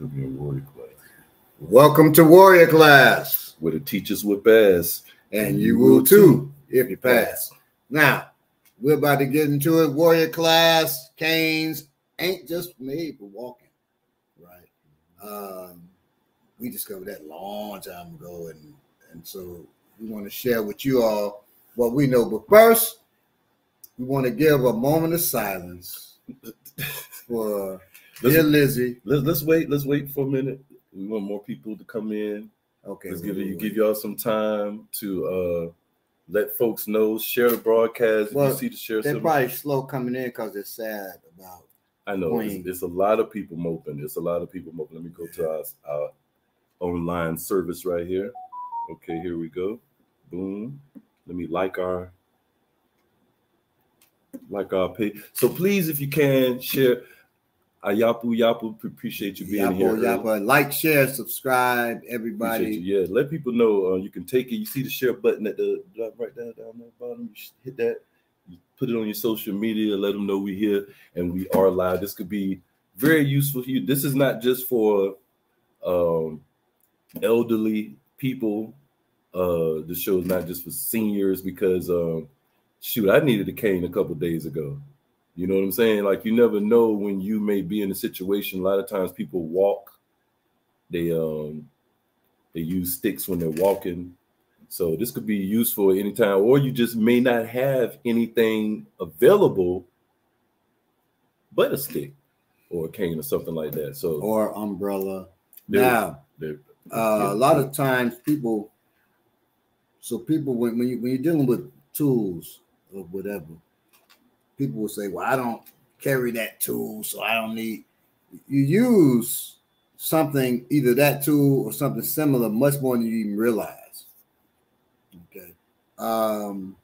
Warrior class. Welcome to Warrior Class, Where the teachers would pass. and you will too if you pass. Now, we're about to get into it. Warrior Class, canes ain't just made for walking, right? Um, we discovered that long time ago, and and so we want to share with you all what we know. But first, we want to give a moment of silence for Let's, dear Lizzie. let's let's wait. Let's wait for a minute. We want more people to come in. Okay, let's give you give y'all some time to uh let folks know. Share the broadcast. Well, if you see the share, They're probably slow coming in because they're sad about. I know it's, it's a lot of people moping. It's a lot of people moping. Let me go to our, our online service right here. Okay, here we go. Boom. Let me like our like our page. So please, if you can, share. Ayapu Yapu, appreciate you being here. Yappa, early. Like, share, subscribe, everybody. Yeah, let people know uh, you can take it. You see the share button at the right down down the bottom. You hit that. You put it on your social media. Let them know we're here and we are live. This could be very useful for you. This is not just for um, elderly people. Uh, the show is not just for seniors because um, shoot, I needed a cane a couple days ago. You know what I'm saying? Like you never know when you may be in a situation. A lot of times people walk, they um they use sticks when they're walking. So this could be useful anytime, or you just may not have anything available but a stick or a cane or something like that. So Or umbrella. they're- Now, they're- uh, a lot of times people, so people, when, when, you, when you're dealing with tools or whatever, people will say, Well, I don't carry that tool, so I don't need. You use something, either that tool or something similar, much more than you even realize. Okay. Um,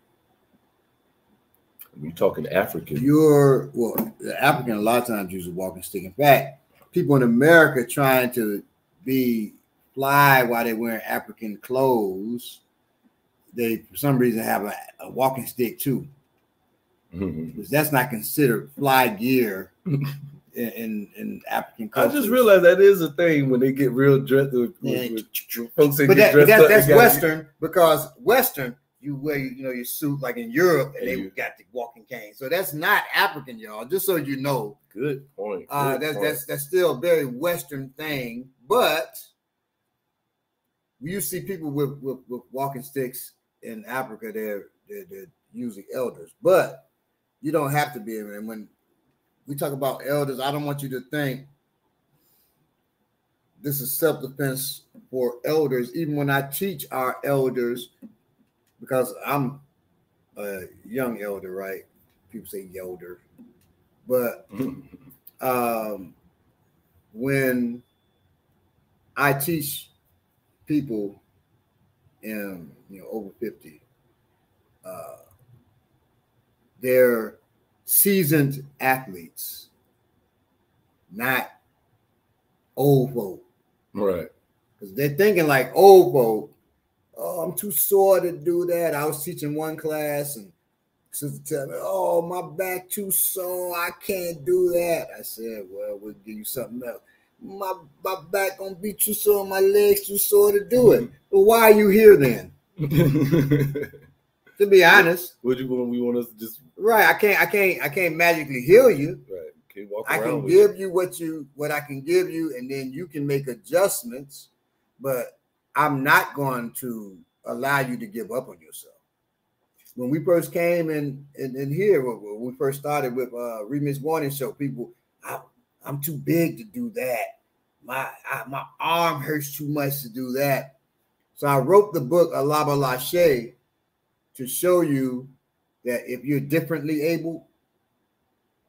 we're talking African. you're well the african a lot of times use a walking stick in fact people in america trying to be fly while they're wearing african clothes they for some reason have a, a walking stick too Mhm. because that's not considered fly gear in, in, in african I just realized that is a thing when they get real dressed. With, Yeah. with, with folks that but, get that, but dressed that, up, they that's western because western you wear you know your suit like in europe and And they you- got the walking cane so that's not african y'all just so you know Good point. Uh, that's point. that's that's still a very Western thing, but you see people with, with, with walking sticks in Africa, they're, they're they're usually elders, but you don't have to be. And when we talk about elders, I don't want you to think this is self-defense for elders. Even when I teach our elders, because I'm a young elder, right? People say elder, but um, when I teach people in you know over 50, uh, they're seasoned athletes, not old folk. right. Because they're thinking like old folk. Oh, I'm too sore to do that. I was teaching one class and sister tell me, oh, my back too sore. I can't do that. I said, well, we'll give you something else. My, my back gonna be too sore, my legs too sore to do it. Mm-hmm. But why are you here then? To be honest, What you want? We want us to just right? I can't, I can't, I can't magically heal you. right. Can't walk I can give you what you what I can give you, and then you can make adjustments. But I'm not going to allow you to give up on yourself. When we first came in in, in here, when we first started with uh Remix Morning Show, people, I, I'm too big to do that. My I, my arm hurts too much to do that. So I wrote the book Alaba Lachey to show you that if you're differently able,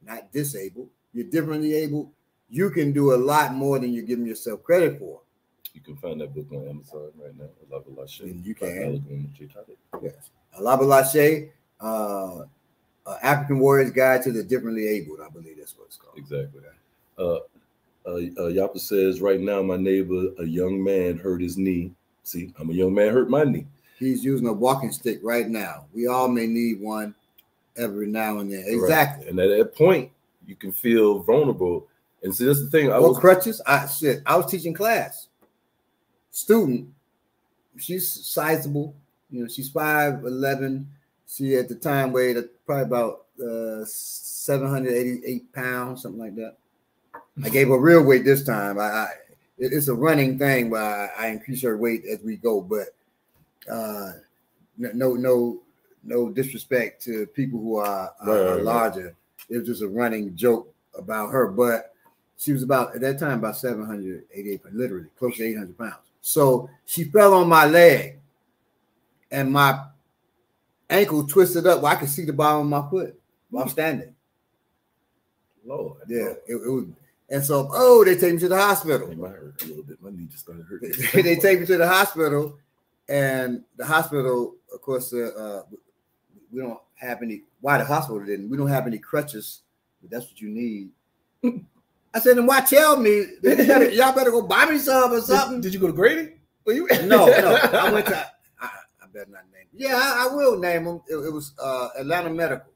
not disabled, you're differently able, you can do a lot more than you're giving yourself credit for. You can find that book on Amazon right now. I love a And you can. Yes. Alaba Lachey, uh, uh, African Warriors Guide to the Differently Abled, I believe that's what it's called. Exactly. Uh, uh, uh, Yapa says right now, my neighbor, a young man, hurt his knee. See, I'm a young man, hurt my knee. He's using a walking stick right now. We all may need one every now and then. Right. Exactly. And at that point, you can feel vulnerable. And see, that's the thing. I Or was crutches. I shit. I was teaching class. Student, she's sizable. You know, she's five eleven. She at the time weighed probably about uh, seven hundred eighty eight pounds, something like that. I gave her real weight this time. I, I it- it's a running thing, but I, I increase her weight as we go. But uh, no, no, no, disrespect to people who are, are Right, right, right. larger. It was just a running joke about her, but she was about at that time about 788 literally close to 800 pounds. So she fell on my leg, and my ankle twisted up where I could see the bottom of my foot while I'm standing. Lord. Yeah, it, it was. And so, oh, they take me to the hospital. My hurt a little bit. My knee just started hurting. they, they take me to the hospital, and the hospital, of course, uh, uh, we don't have any. Why the hospital didn't? We don't have any crutches. But that's what you need. I said, then why tell me? You better- y'all better go buy me some or something. did you go to Grady? Were you? no, no, I went to. I, I better not name. Yeah, I, I will name them. It, it was uh, Atlanta Medical,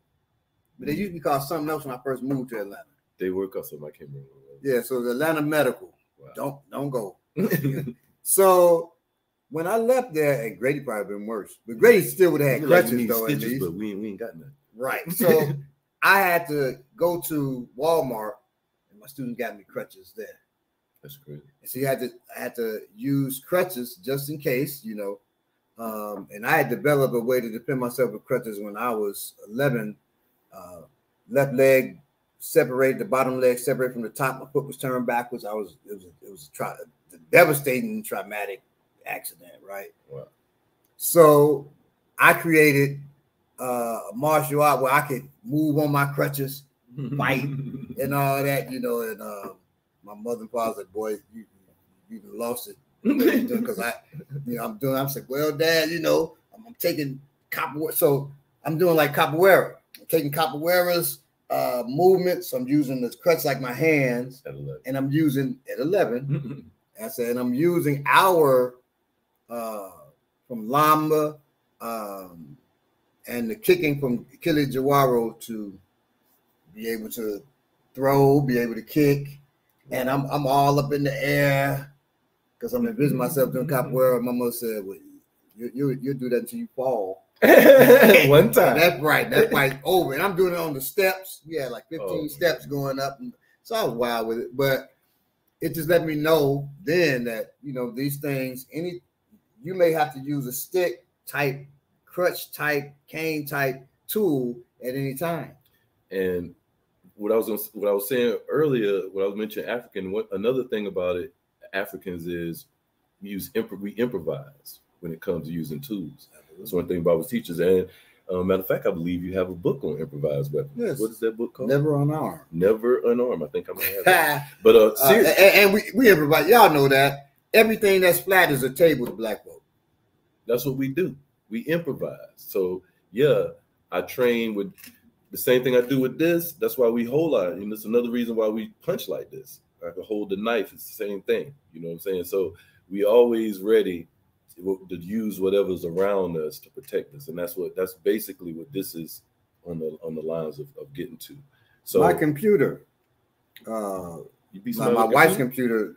but they used to be called something else when I first moved to Atlanta. They work on something I can't remember. Yeah, so it was Atlanta Medical. Wow. Don't don't go. So when I left there, and Grady probably been worse, but Grady still would have had like crutches need though. At stitches, least. but we ain't, we ain't got none. Right. So I had to go to Walmart, and my student got me crutches there. That's crazy. And so you had to I had to use crutches just in case, you know. Um, and I had developed a way to defend myself with crutches when I was 11. Uh, left leg separated, the bottom leg separated from the top. My foot was turned backwards. I was it was it was a, tra- a devastating traumatic accident, right? Wow. So I created uh, a martial art where I could move on my crutches Fight. and all that, you know. And uh, my mother and father said, "Boy, you you lost it." because I, you know, I'm doing. I'm like, well, Dad, you know, I'm, I'm taking capoeira. So I'm doing like capoeira. I'm taking capoeira's uh, movements. I'm using the crutch like my hands, and I'm using at 11. I said, and I'm using our uh, from Lamba um, and the kicking from Kilimanjaro to be able to throw, be able to kick, and I'm I'm all up in the air because I'm envisioning myself doing capoeira. My mother said, well, you you you do that until you fall. One time. That's right. That's right. Over, and I'm doing it on the steps. We had like 15 Oh. steps going up, and so I was wild with it. But it just let me know then that you know these things. Any you may have to use a stick type, crutch type, cane type tool at any time. And what I was gonna, what I was saying earlier, what I was mentioning African. What another thing about it, Africans is we use we improvise when it comes to using tools. That's one thing about our teachers. And uh, matter of fact, I believe you have a book on improvised weapons. Yes. What is that book called? Never unarmed. Never unarmed. I think I'm gonna have that. Uh, But uh, and, and we we improvise. Y'all know that everything that's flat is a table to black folk. that's what we do. We improvise. So yeah, I train with the same thing I do with this. That's why we hold our, and it's another reason why we punch like this. I can hold the knife. It's the same thing. You know what I'm saying? So we always ready to, to use whatever's around us to protect us, and that's what that's basically what this is on the on the lines of, of getting to. So my computer, uh, my, my wife's computer,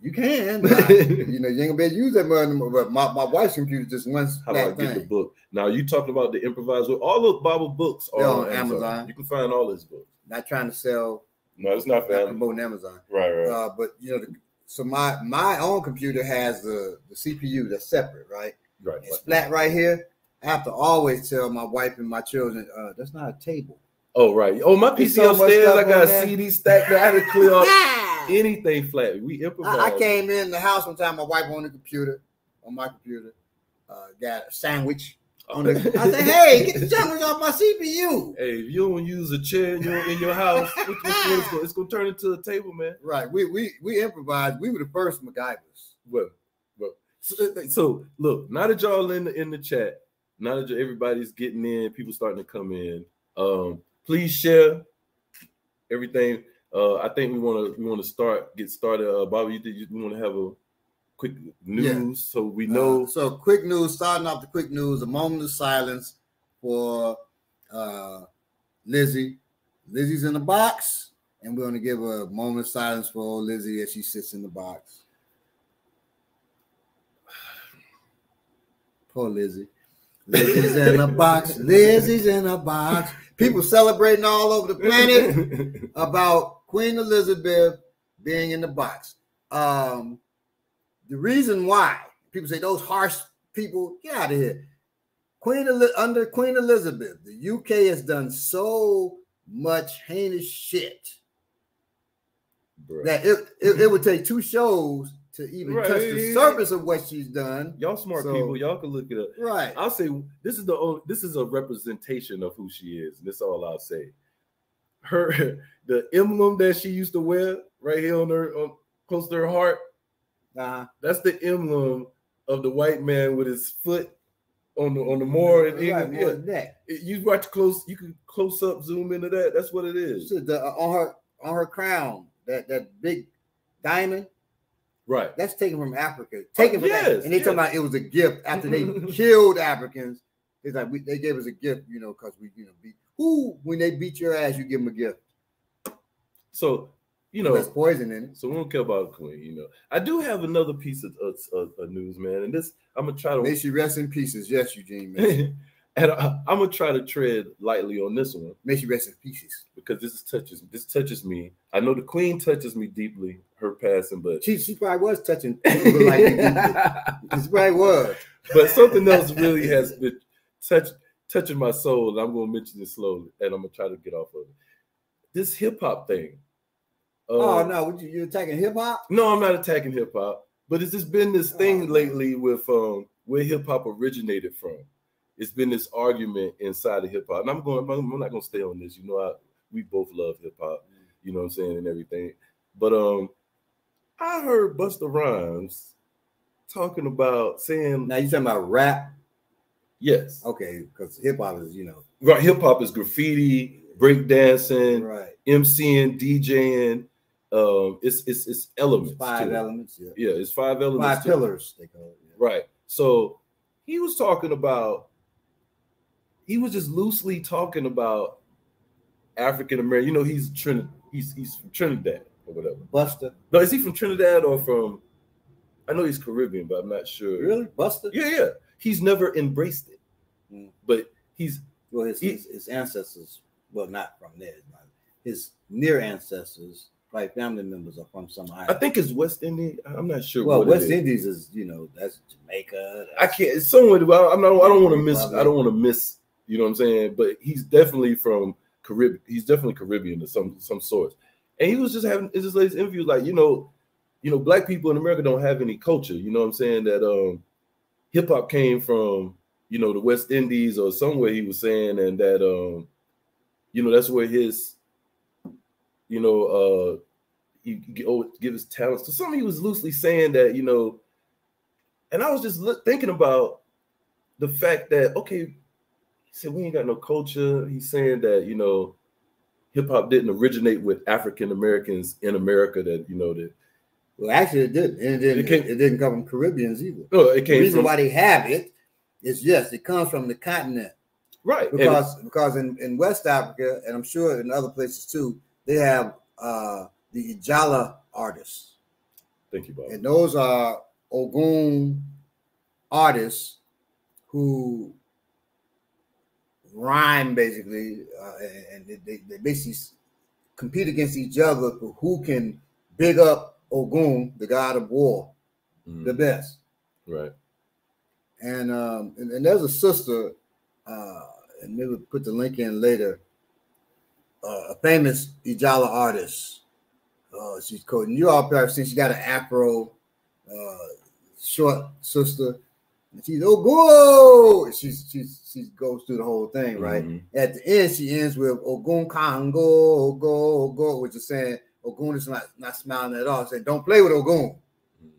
you can. you know, you ain't gonna be able to use that money. But my, my wife's computer just one How do I get the book? Now you talking about the improvised book. All the Bible books are on, on Amazon. Amazon. You can find all his books. Not trying to sell, No, it's not not promoting Amazon. Right, right. Uh, but you know, the, so my my own computer has the the CPU that's separate, right? right. It's flat right here. I have to always tell my wife and my children, uh, that's not a table. Oh, right. Oh, my PC so upstairs, I got a. CD stacked there. I had to clear up anything flat. We improvise. I came in the house one time, my wife on the computer, on my computer, uh, got a sandwich on the. I said, "Hey, get the sandwich off my CPU." Hey, if you don't use a chair in your, in your house, what, what, what it's, gonna, it's gonna turn into a table, man. Right. We we we improvised. We were the first MacGyvers. Well, well. So, so look, now that y'all in the in the chat, now that everybody's getting in, people starting to come in. Um, please share everything. Uh, I think we want to we want to start get started. Uh, Bobby, you, you we want to have a quick news so we know. Uh, so quick news. Starting off the quick news. A moment of silence for uh, Lizzie. Lizzie's in the box. and we're gonna give a moment of silence for old Lizzie as she sits in the box. Poor Lizzie. Lizzie's in a box. Lizzie's in a box. People celebrating all over the planet about Queen Elizabeth being in the box. Um, the reason why people say those harsh people get out of here. Queen under Queen Elizabeth, the UK has done so much heinous shit Bruh. that it, it, it would take two shows to even Right, touch the surface of what she's done. Y'all smart So- people, y'all can look it up. Right. I'll say this is the only, this is a representation of who she is. And that's all I'll say. Her the emblem that she used to wear right here on her on close to her heart. Uh-huh. That's the emblem of the white man with his foot on the on the moor in Right, England. more Yeah. It- You watch close, you can close up, zoom into that. That's what it is. Shit, the- uh, on her on her crown, that that big diamond, Right. that's taken from Africa. Taken from yes, Africa. And they yes. talking about it was a gift after they killed Africans. It's like we, they gave us a gift, you know, because we, you know, beat who when they beat your ass, you give them a gift. So, you know, There's poison in it. so we don't care about the Queen, you know. I do have another piece of, of, of, of news, man, and this I'm gonna try to May she rest in pieces. Yes, Eugene. May, and uh, I, I'm gonna try to tread lightly on this one may she rest in pieces. because this touches this touches me. I know the Queen touches me deeply, her passing, but She she probably was touching people like she probably was. but something else really has been touch, touching my soul, and I'm gonna mention this slowly, and I'm gonna try to get off of it. This hip hop thing. Oh Uh, no, what you, you attacking hip hop? No, I'm not attacking hip hop, but it's just been this thing Oh. lately with um where hip hop originated from. It's been this argument inside of hip hop, and I'm going. I'm not gonna stay on this. You know, I, we both love hip hop. You know what I'm saying and everything. But um, I heard Busta Rhymes talking about saying Now you talking about rap? Yes, Okay, because hip hop is you know right. Hip hop is graffiti, breakdancing, right. MCing, DJing. Um, it's it's it's elements. Five to it. elements. Yeah. Yeah, it's five elements. Five it. pillars. They call it. yeah. Right. So he was talking about, he was just loosely talking about African American. You know, he's Trinidad. He's he's from Trinidad or whatever. Busta. No, is he from Trinidad or from? I know he's Caribbean, but I'm not sure. Really, Busta? Yeah, yeah. He's never embraced it, Mm. but he's Well, his, He- his his ancestors. Well, not from there. not- His near ancestors, like family members, are from some I think it's West Indies. I'm not sure. Well, what West is. Indies is you know that's Jamaica. I can't. It's somewhere. I'm not. I don't want to miss. Probably. I don't want to miss. You know what I'm saying? But he's definitely from Caribbean. He's definitely Caribbean of some some sort. And he was just having just like interview, like you know, you know, black people in America don't have any culture. You know what I'm saying? That um, hip hop came from you know the West Indies or somewhere. He was saying, and that um, you know, that's where his, you know, uh, he oh, give his talents. So something he was loosely saying that you know, and I was just thinking about the fact that okay, he said we ain't got no culture. He's saying that you know, hip hop didn't originate with African Americans in America. That you know that Well, actually, it didn't. And it didn't. It It, didn't come from Caribbeans either. no, it The came reason from why they have it is yes, it comes from the continent. right and- because because in, in West Africa and I'm sure in other places too, they have uh the Ijala artists, thank you, Bob. and those are Ogun artists who rhyme basically, uh, and, they, they basically compete against each other for who can big up Ogun, the god of war, Mhm, the best. right. and um and, and there's a sister uh and maybe we'll put the link in later uh, a famous ijala artist uh she's called and you all probably seen she got an afro uh short sister and she's go she's she's she goes through the whole thing right Mhm. at the end she ends with ogun kango go go which is saying ogun is not not smiling at all saying don't play with ogun Mhm.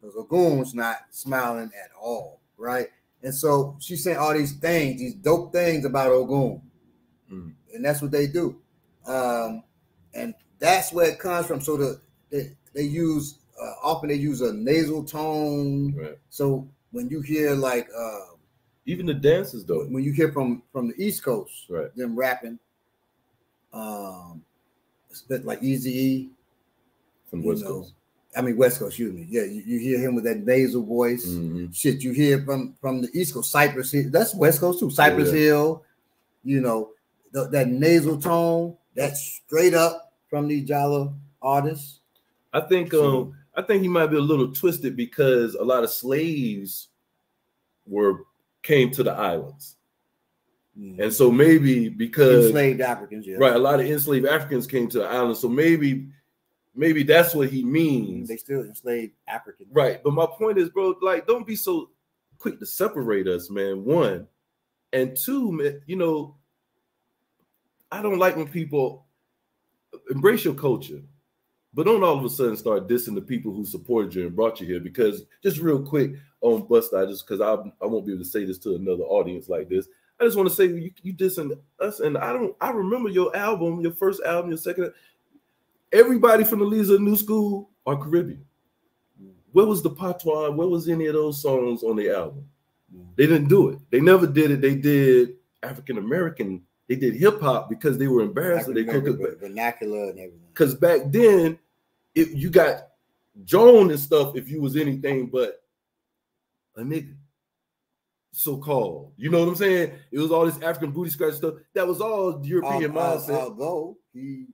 because Ogun's not smiling at all, right? And so she's saying all these things, these dope things about Ogun, Mhm. and that's what they do, um, and that's where it comes from. So the they, they use uh, often they use a nasal tone. Right. So when you hear like uh, Even the dances, though. when you hear from from the East Coast, Right. them rapping, um, like Eazy from West know, Coast. I mean West Coast, excuse me. Yeah, you, you hear him with that nasal voice. Mhm. Shit, you hear from from the East Coast, Cypress Hill. That's West Coast too. Cypress Yeah. Hill, you know, th- that nasal tone, that's straight up from these Jala artists. I think So- um I think he might be a little twisted because a lot of slaves were came to the islands. Mm-hmm. And so maybe because enslaved Africans, yeah. right, a lot of enslaved Africans came to the island. So maybe maybe that's what he means. They still enslaved Africans. Right. But my point is, bro, like, don't be so quick to separate us, man. One. And two, man, you know, I don't like when people embrace your culture, but don't all of a sudden start dissing the people who supported you and brought you here. Because just real quick on Busta, just because I, I won't be able to say this to another audience like this. I just want to say you, you dissing us, and I don't. I remember your album, your first album, your second. Everybody from the Lisa New School are Caribbean. Where was the patois? Where was any of those songs on the album? They didn't do it. They never did it. They did African American. They did hip hop because they were embarrassed. They African could American, vernacular and everything. because back then, if you got Joan and stuff, if you was anything but a nigga, so called. You know what I'm saying? It was all this African booty scratch stuff. That was all European mindset. Although he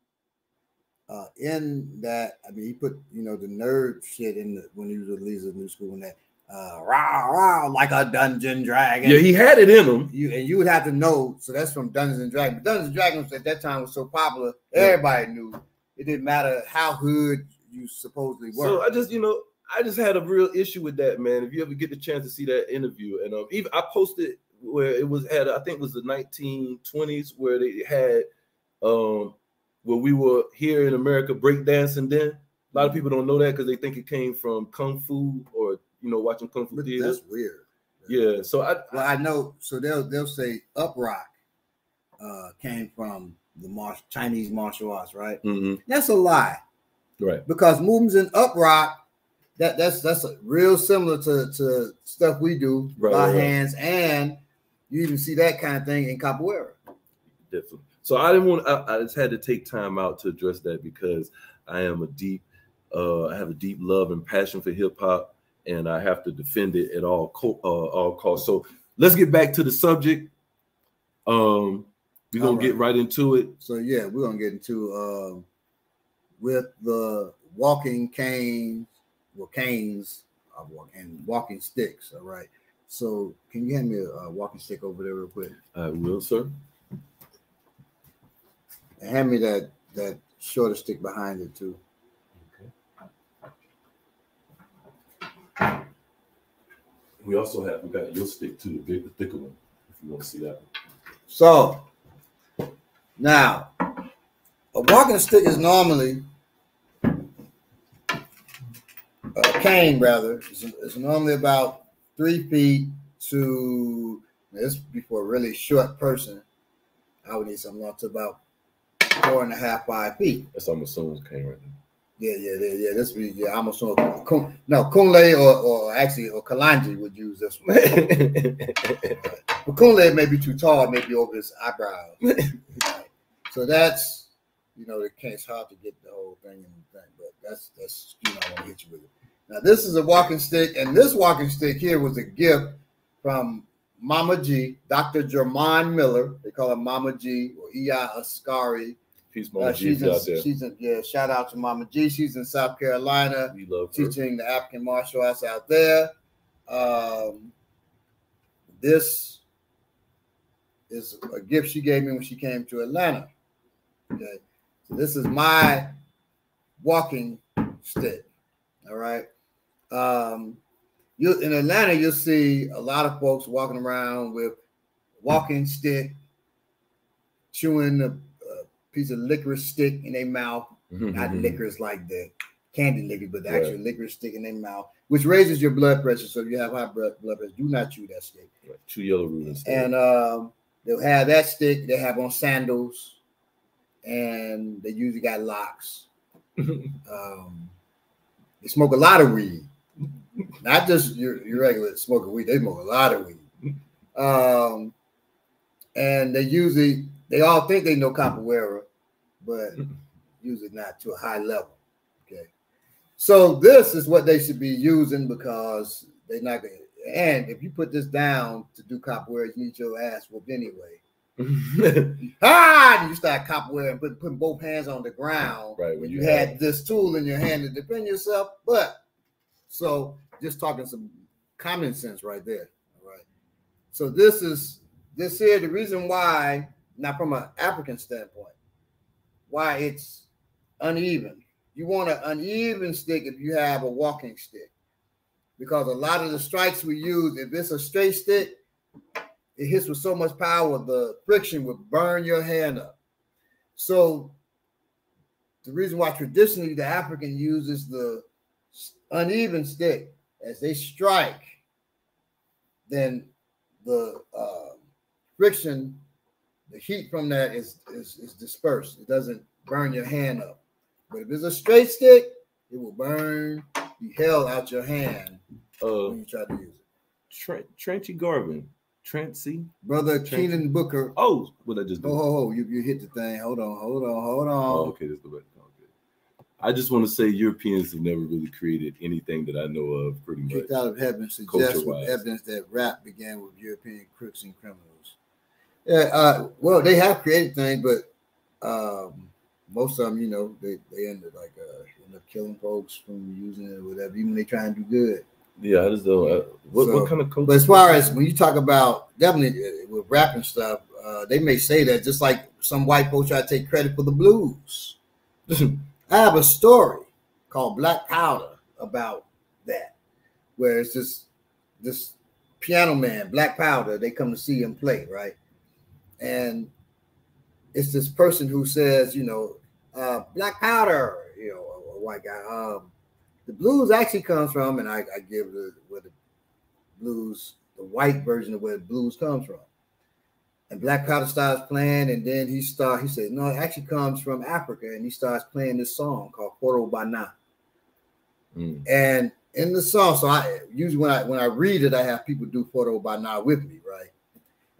uh in that, I mean, he put you know the nerd shit in the when he was Lisa New School and that uh rah rah like a dungeon dragon. yeah, he had it in him. you and you would have to know. So that's from Dungeons and Dragons. But Dungeons and Dragons at that time was so popular, Yeah. everybody knew. It didn't matter how hood you supposedly were. So I just, you know, I just had a real issue with that, man. If you ever get the chance to see that interview, and um, even I posted where it was had, I think it was the 1920s where they had, um, where we were here in America breakdancing. Then a lot of people don't know that because they think it came from kung fu or you know watching kung fu But theater. that's weird. Yeah, so I, Well, I know. So they'll they'll say up rock uh, came from the mar- Chinese martial arts, right? mhm, That's a lie right, because movements in up rock that that's that's a real similar to to stuff we do Right, by right, right. hands, and you even see that kind of thing in capoeira. definitely. So I didn't want. I, I just had to take time out to address that because I am a deep. Uh, I have a deep love and passion for hip hop, and I have to defend it at all co- uh, all costs. So let's get back to the subject. Um, we're gonna All get right into it. So yeah, we're gonna get into um, with the walking canes, well canes, uh, and walking sticks. All right. So can you hand me a, uh walking stick over there real quick? I will, sir. And hand me that that shorter stick behind it too. Okay. We also have we got your stick too, the big, the thicker one. If you want to see that. So now a walking stick is normally a cane, rather. It's, it's normally about three feet to this before a really short person. I would need something up to about four and a half, five feet. That's almost someone's cane right Yeah, yeah, yeah, yeah. This be yeah. I'm assuming Kun- no Kunle or, or actually or Kalanji would use this one. there. But Kunle may be too tall, maybe over his eyebrows. Right. so that's you know, it can't it's hard to get the whole thing in the thing, but that's that's you know, I want to hit you with it. Now this is a walking stick, and this walking stick here was a gift from Mama G, Dr. Jermon Miller. They call her Mama G or Iya Ascari. Peace, Uh, Mama she's G's in, out there. she's in, yeah, shout out to Mama G. She's in South Carolina We love her. teaching the African martial arts out there. Um, this is a gift she gave me when she came to Atlanta. Okay, so this is my walking stick. All right. Um, you in Atlanta, you'll see a lot of folks walking around with walking stick, chewing a, a piece of licorice stick in their mouth not licorice like the candy licorice, but the Right. actual licorice stick in their mouth, which raises your blood pressure. So if you have high blood blood pressure, do not chew that stick. Right, Two yellow root instead. And um, they'll have that stick. They have on sandals, and they usually got locks. Um, they smoke a lot of weed, not just your, your regular smoking weed. They smoke a lot of weed. Um, and they usually they all think they know capoeira, but usually not to a high level. Okay. So this is what they should be using because they're not going to. And if you put this down to do capoeira, you need your ass whooped anyway. ah, and you start capoeira and put, putting both hands on the ground. Right, When you, you had this tool in your hand to defend yourself. But so just talking some common sense right there. All right. So this is this here the reason why, not from an African standpoint, why it's uneven. You want an uneven stick if you have a walking stick. Because a lot of the strikes we use, if it's a straight stick, it hits with so much power, the friction would burn your hand up. So the reason why traditionally the African uses the uneven stick as they strike, then the uh, friction, the heat from that is, is is dispersed. It doesn't burn your hand up. But if it's a straight stick, it will burn the hell out your hand uh, when you try to use it. Trent, Trenchy Garvin, Trency. Brother Keenan Booker. Oh, what I just do? Oh, you, you hit the thing. Hold on, hold on, hold on. Oh, okay, that's the way. I just want to say Europeans have never really created anything that I know of, pretty much. Kicked out of heaven suggests with evidence that rap began with European crooks and criminals. Yeah, uh, well, they have created things, but um, most of them, you know, they, they ended like uh, end up killing folks from using it or whatever, even they try and do good. Yeah, I just don't. Uh, what, So, what kind of culture? But as far as when you talk about definitely uh, with rap and stuff, uh, they may say that just like some white folks try to take credit for the blues. I have a story called Black Powder about that, where it's this this piano man, Black Powder. They come to see him play, right? And it's this person who says, you know, uh, Black Powder, you know, a, white guy. Um, the blues actually comes from, and I, I give the where the blues, the white version of where the blues comes from. And Black Powder starts playing, and then he start. He said, "No, it actually comes from Africa," and he starts playing this song called "Poro Bana." Mm. And in the song, so I usually when I when I read it, I have people do "Poro Bana" with me, right?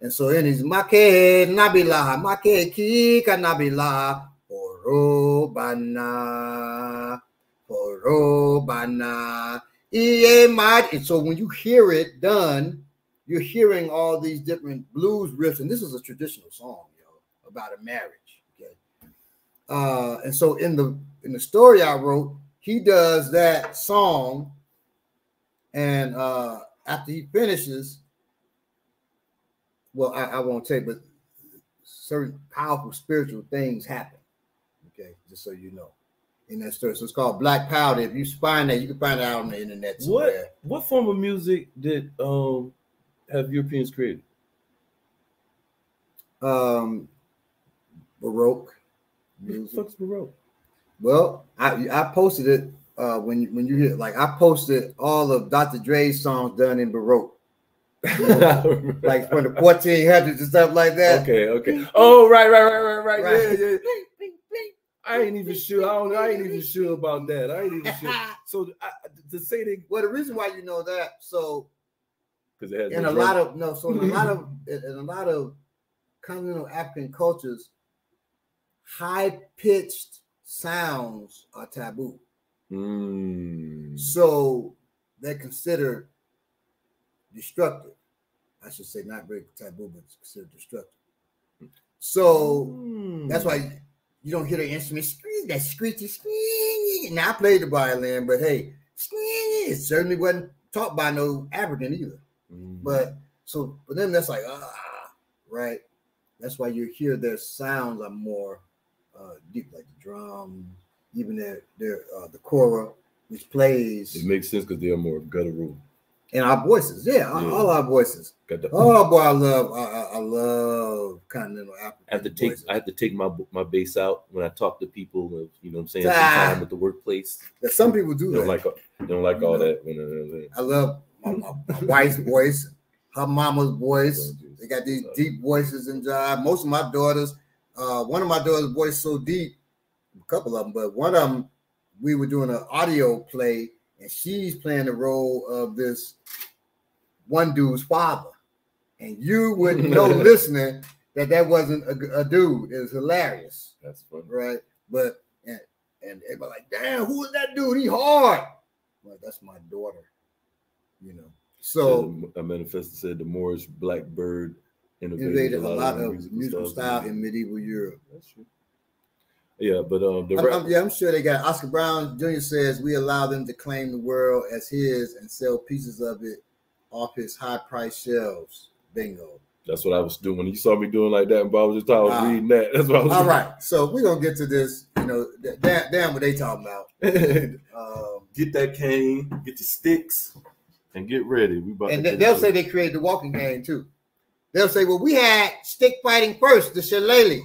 And so in his make nabila, make kika nabila, Poro Bana, Poro Bana. Iye mad. And so when you hear it done, you're hearing all these different blues riffs, and this is a traditional song, yo, about a marriage. Okay. Uh, and so in the in the story I wrote, he does that song, and uh after he finishes, well, I, I won't tell you, but certain powerful spiritual things happen. Okay, just so you know. In that story. So it's called Black Powder. If you find that, you can find it out on the internet somewhere. What what form of music did um have Europeans created? um baroque What music. fuck's Baroque? Well, I I posted it uh when you when you hear like I posted all of Dr. Dre's songs done in baroque, like from the 1400s and stuff like that. okay, okay. Oh, right, right, right, right, right. Right. Yeah, yeah. I ain't even sure. I don't. I ain't even sure about that. I ain't even sure. So I, to say they Well, the reason why you know that, so because it has in a lot of no, so in a lot of in a lot of continental African cultures, high pitched sounds are taboo. Mm. So they're considered destructive. I should say not very taboo, but it's considered destructive. So Mm. that's why you don't hear the instrument scream, that screechy scream. Now I played the violin, but hey, it certainly wasn't taught by no African either. Mm. But so for them, that's like ah, right. That's why you hear their sounds are more uh, deep, like the drum, even their their uh, the kora, which plays it makes sense because they are more guttural. and our voices. Yeah, all, Yeah. all our voices. Got the, Oh boy, I love I, I- love continental African. I have to take voices. I have to take my my bass out when I talk to people. You know what I'm saying? Ah. Sometime at the workplace. Some people do They don't that. like they don't like You all know. that. I love my, wife's voice, her mama's voice. They got these deep voices and job. Most of my daughters, uh, one of my daughters' voice so deep, a couple of them, but one of them, we were doing an audio play, and she's playing the role of this one dude's father, and you wouldn't know listening that that wasn't a, a dude. It was hilarious, That's funny. right? But and and everybody like, damn, who is that dude? He hard. Well, that's my daughter. You know. So a manifesto said the Moorish blackbird innovated, innovated a lot, of musical, musical style in medieval Europe. That's true. Yeah, but um, the I'm, I'm, yeah, I'm sure they got Oscar Brown Jr. says we allow them to claim the world as his and sell pieces of it off his high price shelves. Bingo. That's what I was doing when you saw me doing like that. And Bob was just I was uh, reading that. That's what I was. All doing. right, so we're gonna get to this. You know, damn, damn what they talking about. um, get that cane, get the sticks, and get ready. We about and they'll say they created the walking cane too. They'll say, well, we had stick fighting first, the shillelagh.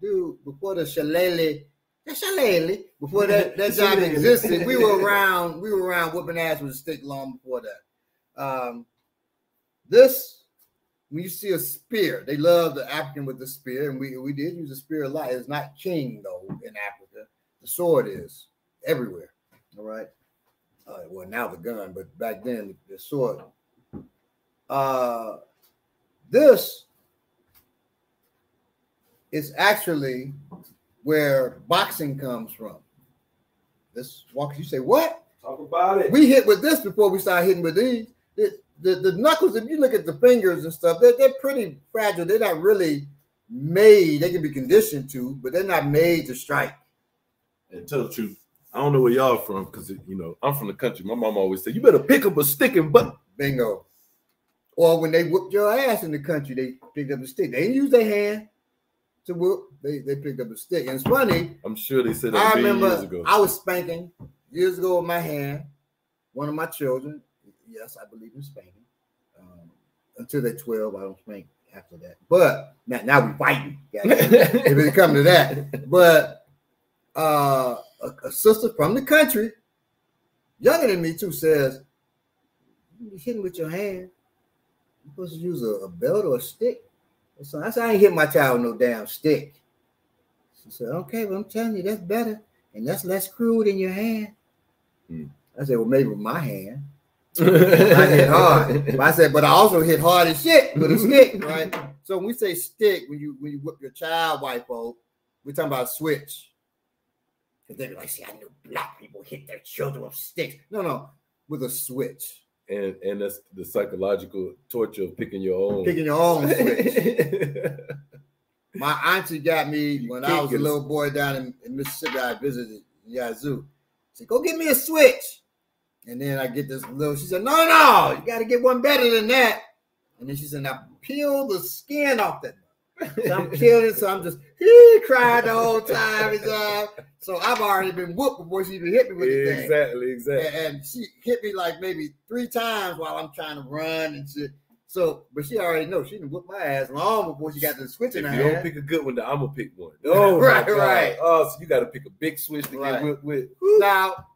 Dude, before the shillelagh, the shillelagh, before that, that job existed, we were around, we were around whooping ass with a stick long before that. Um, this, when you see a spear, they love the African with the spear, and we, we did use a spear a lot. It's not king though in Africa. The sword is everywhere. All right. Uh, well, now the gun, but back then the sword. Uh, this is actually where boxing comes from. This walk, you say, what? Talk about it. We hit with this before we start hitting with these. It, the, the knuckles, if you look at the fingers and stuff, they're, they're pretty fragile. They're not really made, they can be conditioned to, but they're not made to strike. And tell the truth, I don't know where y'all from because you know I'm from the country. My mom always said, "You better pick up a stick and but." Bingo. Or when they whooped your ass in the country, they picked up a stick. They didn't use their hand to whoop. They they picked up a stick. And it's funny. I'm sure they said that I remember years ago. I was spanking years ago with my hand. One of my children. Yes, I believe in spanking. Um, until they're 12, I don't spank after that. But now, now we fighting. if it come to that. But uh, a, a, sister from the country, younger than me too, says, "You hitting with your hand." You supposed to use a, a belt or a stick. So I said, I ain't hit my child with no damn stick. She said, okay, well, I'm telling you, that's better. And that's less crude in your hand. Hmm. I said, well, maybe with my hand. I hit hard. I said, but I also hit hard as shit with a stick, right? So when we say stick, when you when you whip your child wipe out, we're talking about switch. Because they're like, see, I knew black people hit their children with sticks. No, no, with a switch and and that's the psychological torture of picking your own picking your own my auntie got me you when I was a little boy down in, in Mississippi. I visited Yazoo. She said, "Go get me a switch." And then I get this little. She said, "No, no, you got to get one better than that." And then she said, "Now peel the skin off that so I'm killing, so I'm just he cried the whole time. Uh, so I've already been whooped before she even hit me with the thing. Exactly, exactly. And, and, she hit me like maybe three times while I'm trying to run and shit. So, but she already knows she can whoop my ass long before she got the switch in if her you don't pick a good one, I'm gonna pick one. Oh, right, right. Oh, so you got to pick a big switch to right. get whipped with. Now,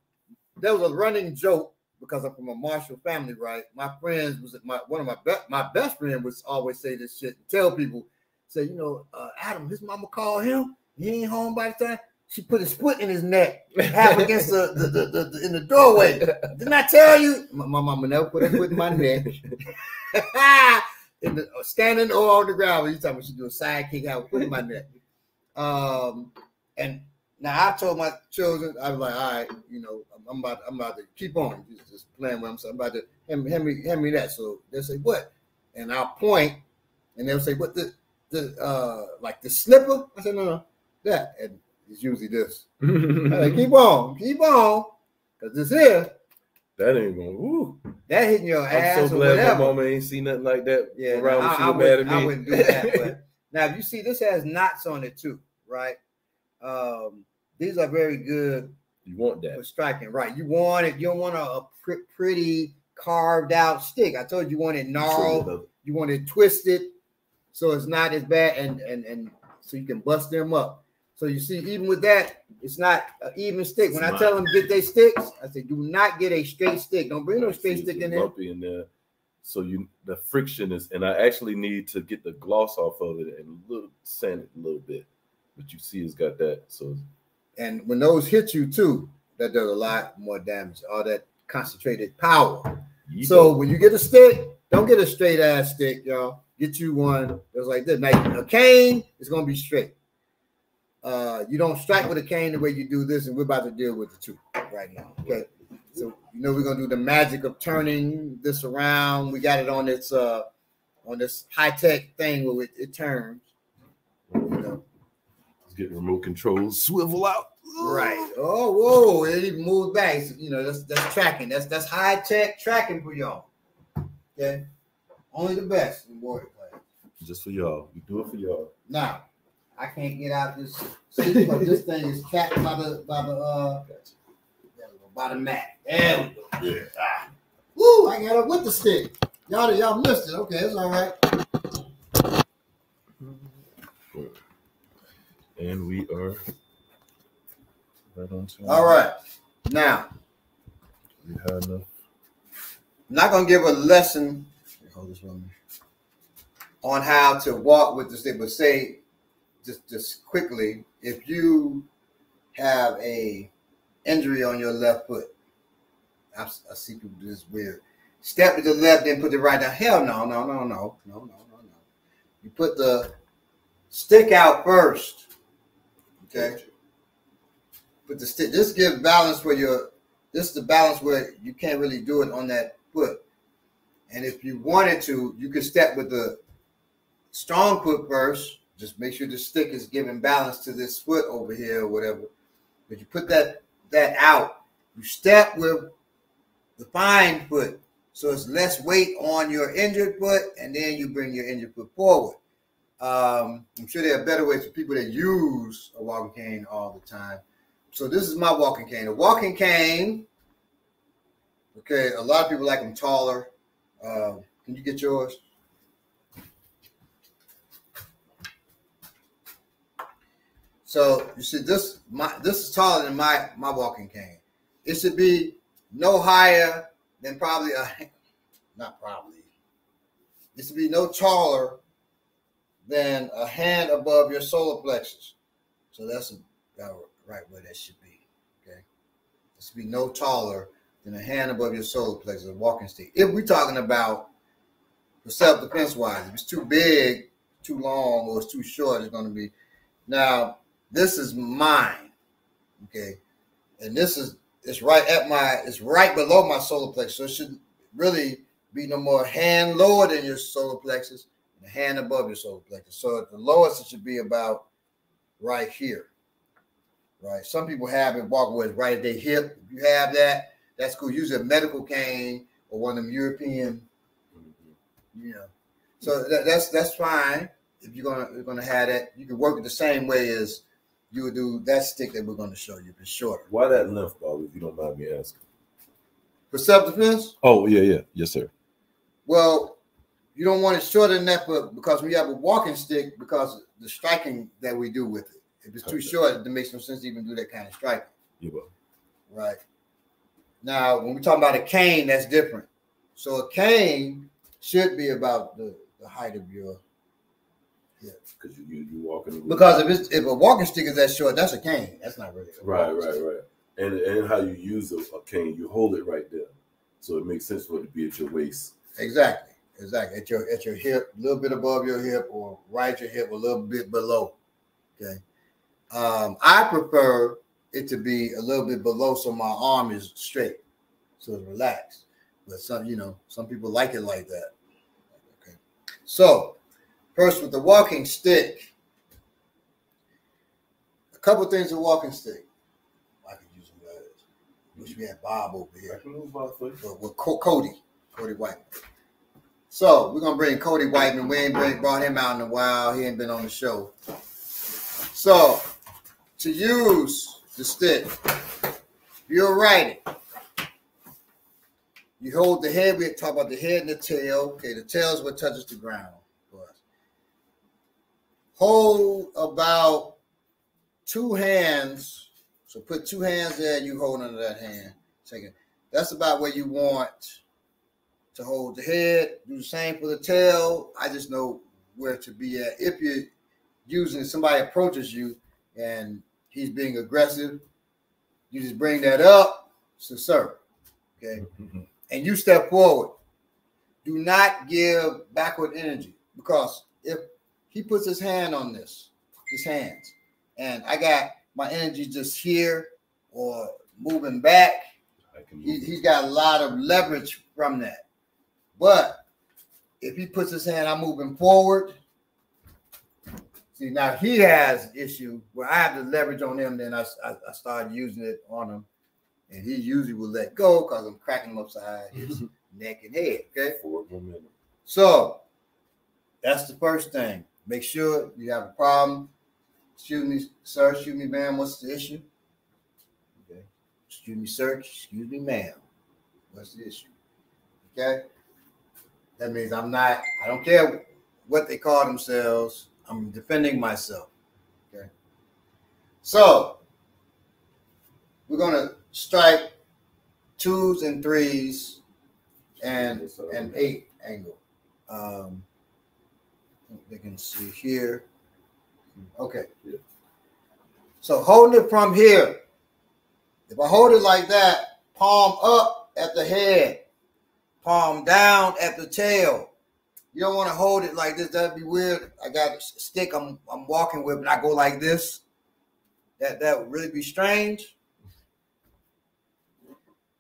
there was a running joke because I'm from a martial family, right? My friends was my one of my best my best friend was always say this shit and tell people say, you know, uh, Adam, his mama called him. He ain't home by the time. She put a split in his neck, half against the, the, the, the, the in the doorway. Didn't I tell you? My, my mama never put a foot in my neck. in the uh, standing or on the ground. You talking about she do a side kick, a foot in my neck. Um, and now I told my children, I was like, all right, you know, I'm about, I'm about to keep on just, just playing with them. So I'm about to hand, hand me, hand me that. So they'll say, what? And I'll point, and they'll say, what the the uh like the slipper? I said, no, no, that. And it's usually this. like, keep on, keep on. Cause this here. That ain't going woo. That hitting your ass. I'm so glad my mama ain't seen nothing like that yeah, around when she was mad at me. I wouldn't do that. but now if you see this has knots on it too, right? Um, these are very good. You want that for striking, right? You want it. You don't want a, a pr- pretty carved out stick. I told you, you want it gnarled. You want it twisted so it's not as bad, and and and so you can bust them up. So you see, even with that, it's not an even stick. When it's I tell them get their sticks, I say do not get a straight stick. Don't bring no straight stick in there. in there. So you the friction is, and I actually need to get the gloss off of it and little sand it a little bit. But you see, it's got that. So, and when those hit you too, that does a lot more damage. All that concentrated power. So when you get a stick, don't get a straight ass stick, y'all get you one that's like this. Now a cane is gonna be straight. Uh, you don't strike with a cane the way you do this, and we're about to deal with the two right now. Okay. So you know we're gonna do the magic of turning this around. We got it on its uh on this high tech thing where it, it turns. You know. Let's get remote controls, swivel out. Right. Oh, whoa! It even moved back. You know, that's that's tracking. That's that's high tech tracking for y'all. Okay. Only the best in warrior class. Just for y'all. We do it for y'all. Now, I can't get out this but this thing is capped by the by the uh by the mat. There we go. Yeah. Ah. Woo! I got it with the stick. Y'all y'all missed it. Okay, it's all right. And we are right on time. All right. Now, We had enough. I'm not gonna give a lesson. This. On how to walk with the stick, but say just just quickly, if you have a injury on your left foot, I, I see people do this weird. Step to the left, then put the right down. Hell no, no, no, no, no, no, no, no. You put the stick out first. Okay. Put the stick. This gives balance where you're. This is the balance where you can't really do it on that And if you wanted to, you could step with the strong foot first. Just make sure the stick is giving balance to this foot over here or whatever. But you put that that out. You step with the fine foot, so it's less weight on your injured foot, and then you bring your injured foot forward. Um, I'm sure there are better ways for people that use a walking cane all the time. So this is my walking cane. A walking cane. Okay, a lot of people like them taller. Uh, can you get yours? So you see, this my this is taller than my my walking cane. It should be no higher than probably a not probably. It should be no taller than a hand above your solar plexus. So that's about right where that should be. Okay, it should be no taller than a hand above your solar plexus, a walking stick. If we're talking about for self-defense wise, if it's too big, too long, or it's too short, it's going to be. Now, this is mine, okay, and this is it's right at my it's right below my solar plexus, so it should really be no more hand lower than your solar plexus and hand above your solar plexus. So the lowest, it should be about right here. Right. Some people have it walk it's right at their hip. If you have that, that's cool. Use a medical cane or one of them European, you know. So that, that's that's fine. If you're gonna you're gonna have that, you can work it the same way as you would do that stick that we're gonna show you, but shorter. Why that length, Bob, if you don't mind me asking? For self-defense, Oh, yeah, yeah. Yes, sir. well, you don't want it shorter than that, but because we have a walking stick, because the striking that we do with it. If it's too Okay. short, it makes no sense to even do that kind of striking. Yeah, Bob. Right. Now, when we talk about a cane, that's different. So a cane should be about the, the height of your Because you, you, you walking because if it's if a walking stick is that short, that's a cane. That's not really a Right, right, stick. right. And and how you use a, a cane, you hold it right there, so it makes sense for it to be at your waist. Exactly. Exactly. At your at your hip, a little bit above your hip, or right your hip, a little bit below. Okay. Um, I prefer it to be a little bit below so my arm is straight. So it's relaxed. But some, you know, some people like it like that. Okay. So first with the walking stick, a couple things with walking stick. I could use some guys. Wish we had Bob over here I can move my foot. with, with Co- Cody, Cody Whiteman. So we're gonna bring Cody Whiteman. We ain't bring, brought him out in a while. He ain't been on the show. So to use the stick, you're right. You hold the head. We talk about the head and the tail. Okay, the tail is what touches the ground. Hold about two hands. So put two hands there. You hold under that hand. Second. That's about where you want to hold the head. Do the same for the tail. I just know where to be at. If you're using somebody approaches you and he's being aggressive, you just bring that up. So, sir, okay, and you step forward. Do not give backward energy because if he puts his hand on this, his hands, and I got my energy just here or moving back, he, he's got a lot of leverage from that. But if he puts his hand, I'm moving forward. See, now he has issue where I have the leverage on him, then I, I, I started using it on him. And he usually will let go because I'm cracking him upside his neck and head. Okay. So that's the first thing. Make sure you have a problem. Excuse me, sir. Excuse me, ma'am. What's the issue? Okay. Excuse me, sir. Excuse me, ma'am. What's the issue? Okay. That means I'm not, I don't care what they call themselves. I'm defending myself. Okay. So we're gonna strike twos and threes and an eight angle. Um, they can see here. Okay. So holding it from here. If I hold it like that, palm up at the head, palm down at the tail. You don't want to hold it like this. That'd be weird. I got a stick I'm I'm walking with, and I go like this. That that would really be strange.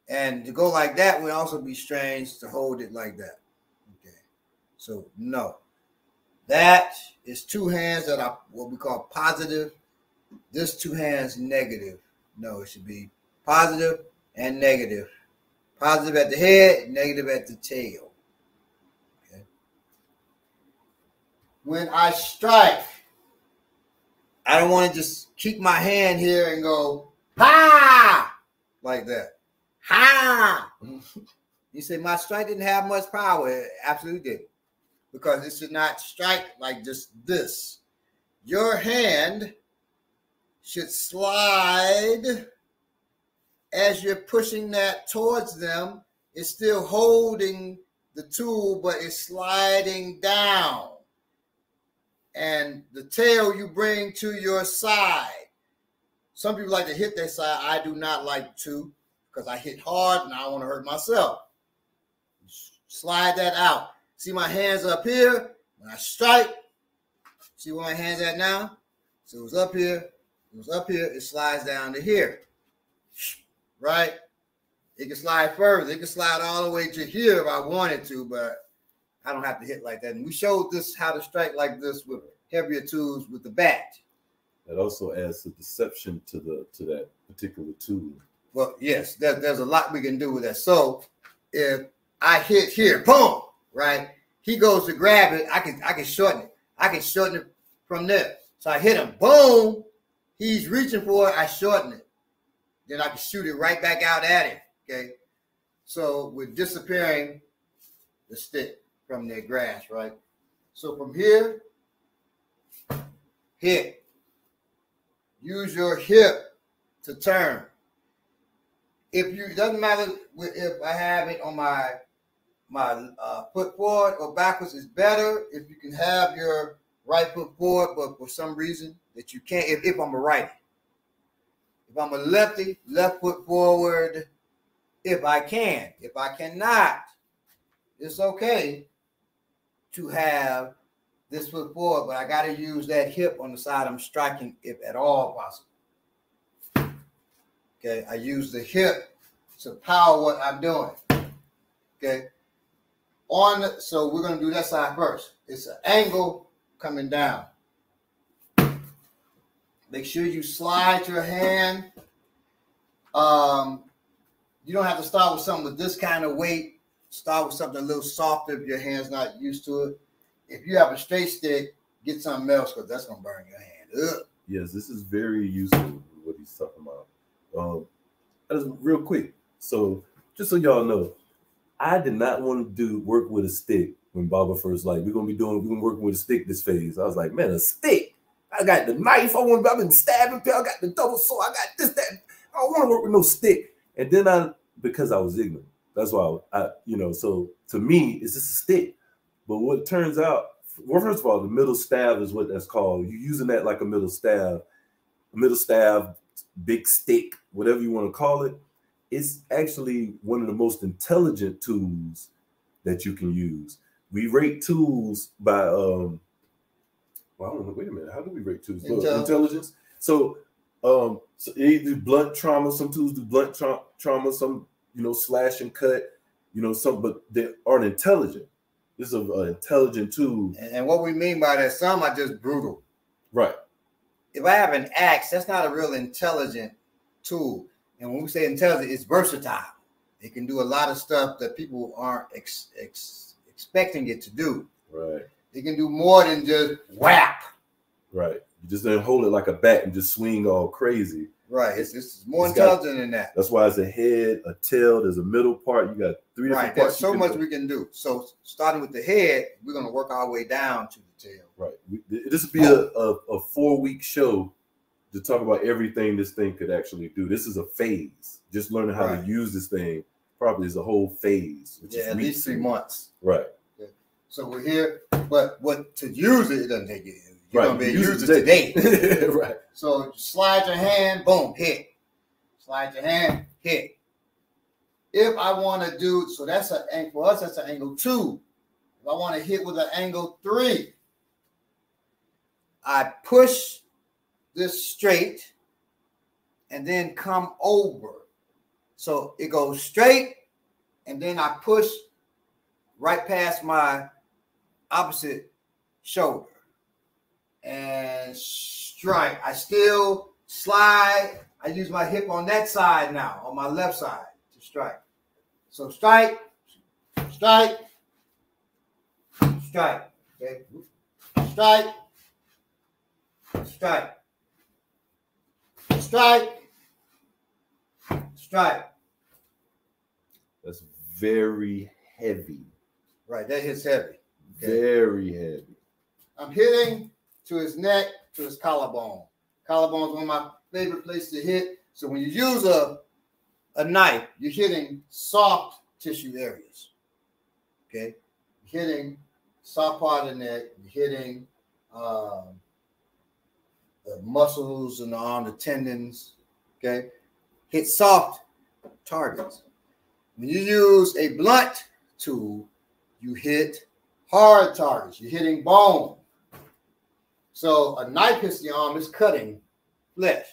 And to go like that would also be strange to hold it like that. Okay. So no. That is two hands that are what we call positive. This two hands negative. No, it should be positive and negative. Positive at the head, negative at the tail. Okay. When I strike, I don't want to just keep my hand here and go, ha, like that. Ha! you say my strike didn't have much power. It absolutely did. Because it should not strike like just this. Your hand should slide as you're pushing that towards them. It's still holding the tool, but it's sliding down. And the tail you bring to your side. Some people like to hit their side. I do not like to because I hit hard and I don't want to hurt myself. Slide that out. See my hands up here. When I strike, see where my hands at now? So it was up here. It was up here. It slides down to here. Right? It can slide further. It can slide all the way to here if I wanted to, but I don't have to hit like that. And we showed this how to strike like this with heavier tools with the bat. That also adds a deception to the to that particular tool. Well, yes, there, there's a lot we can do with that. So if I hit here, boom, right? He goes to grab it. I can I can shorten it. I can shorten it from there. So I hit him, boom. He's reaching for it. I shorten it. Then I can shoot it right back out at him. Okay. So we're disappearing the stick from their grasp, right? So from here, hip. Use your hip to turn if you doesn't matter if I have it on my my uh, foot forward or backwards is better if you can have your right foot forward, but for some reason that you can't. If, if I'm a righty, if I'm a lefty, left foot forward. If I can, if I cannot, it's okay to have this foot forward, but I got to use that hip on the side I'm striking if at all possible. Okay, I use the hip to power what I'm doing. Okay, on so we're gonna do that side first. It's an angle coming down. Make sure you slide your hand. Um, you don't have to start with something with this kind of weight. Start with something a little softer if your hand's not used to it. If you have a straight stick, get something else because that's gonna burn your hand up. Yes, this is very useful. What he's talking about. Um, real quick. So just so y'all know, I did not want to do work with a stick when Baba first like we're gonna be doing we're gonna working with a stick this phase. I was like, man, a stick. I got the knife. I want. I've been stabbing. I got the double saw. I got this that. I don't want to work with no stick. And then I because I was ignorant. That's why I, you know. So to me, it's just a stick. But what turns out, well, first of all, the middle staff is what that's called. You're using that like a middle staff, a middle staff big stick, whatever you want to call it, it's actually one of the most intelligent tools that you can use. We rate tools by um well, I don't know, wait a minute, how do we rate tools? Intelligence. intelligence. So, um, so they do blunt trauma. Some tools do blunt tra- trauma. Some, you know, slash and cut. You know, some, but they aren't intelligent. This is an intelligent tool. And, what we mean by that, some are just brutal. Right. If I have an axe, that's not a real intelligent tool. And when we say intelligent, it's versatile. It can do a lot of stuff that people aren't ex- ex- expecting it to do. Right. It can do more than just whap. Right. You just don't hold it like a bat and just swing all crazy. Right. It's, it's more It's got- intelligent than that. That's why it's a head, a tail. There's a middle part. You got three different Right. There's parts. you so much do. we can do. So starting with the head, we're gonna work our way down to the tail. Right. We- This would be a, a, a four week show to talk about everything this thing could actually do. This is a phase. Just learning how Right. to use this thing probably is a whole phase. Which Yeah, is at least three months. Right. So we're here, but what to use it, it doesn't take you. You're Right. gonna be able Use to use it it today. right. So slide your hand, boom, hit. Slide your hand, hit. If I want to do so, that's an angle for us. That's an angle two. If I want to hit with an angle three, I push this straight and then come over. So it goes straight, and then I push right past my opposite shoulder and strike. I still slide. I use my hip on that side now, on my left side to strike. So strike, strike, strike. Okay. Strike, strike, strike, strike. That's very heavy. Right, that hits heavy. Okay. Very heavy. I'm hitting to his neck, to his collarbone. Collarbone is one of my favorite places to hit. So when you use a, a knife, you're hitting soft tissue areas. Okay, you're hitting soft part of the neck. You're hitting um, the muscles and the arm, the tendons. Okay, hit soft targets. When you use a blunt tool, you hit hard targets. You're hitting bone. So a knife arm, it's cutting flesh.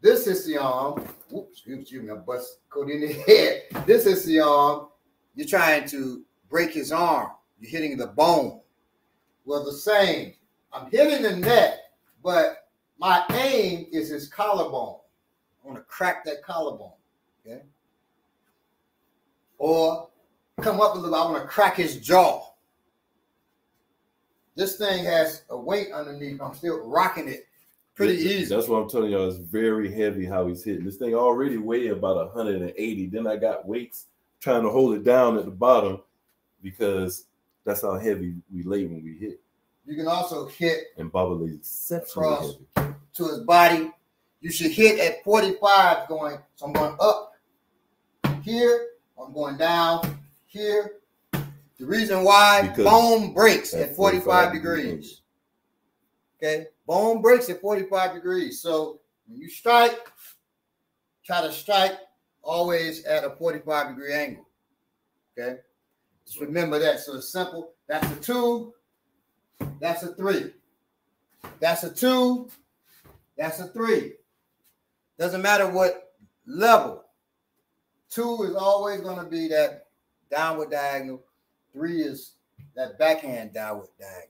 This arm. Whoops, excuse me, I bust Cody in the head. This arm. You're trying to break his arm. You're hitting the bone. Well, the same. I'm hitting the neck, but my aim is his collarbone. I want to crack that collarbone. Okay. Or come up a little. I want to crack his jaw. This thing has a weight underneath. I'm still rocking it pretty That's- easy. That's what I'm telling y'all. It's very heavy how he's hitting. This thing already weigh about 180. Then I got weights trying to hold it down at the bottom because that's how heavy we lay when we hit. You can also hit And Baba lays exceptionally Across. heavy. to his body. You should hit at 45 going. So I'm going up here. I'm going down here. The reason why Because bone breaks at at 45 45 degrees. Okay. Bone breaks at 45 degrees. So when you strike, try to strike always at a 45 degree angle. Okay. Just remember that. So it's simple. That's a two. That's a three. That's a two. That's a three. Doesn't matter what level. Two is always going to be that downward diagonal. Three is that backhand down with diagonal.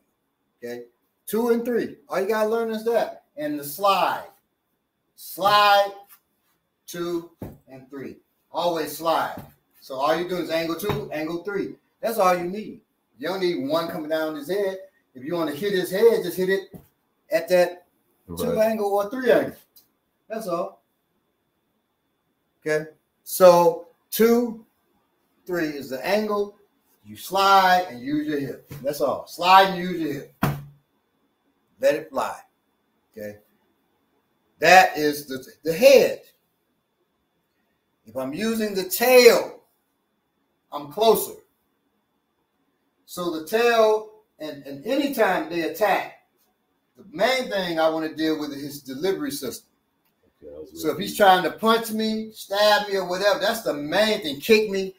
Okay. Two and three. All you got to learn is that. And the slide. Slide, two, and three. Always slide. So all you do is angle two, angle three. That's all you need. You don't need one coming down his head. If you want to hit his head, just hit it at that two Right. angle or three angle. That's all. Okay. So two, three is the angle. You slide and use your hip. That's all. Slide and use your hip. Let it fly. Okay. That is the, the head. If I'm using the tail, I'm closer. So the tail, and, and anytime they attack, the main thing I want to deal with is his delivery system. Okay, So if he's trying to punch me, stab me, or whatever, that's the main thing. Kick me.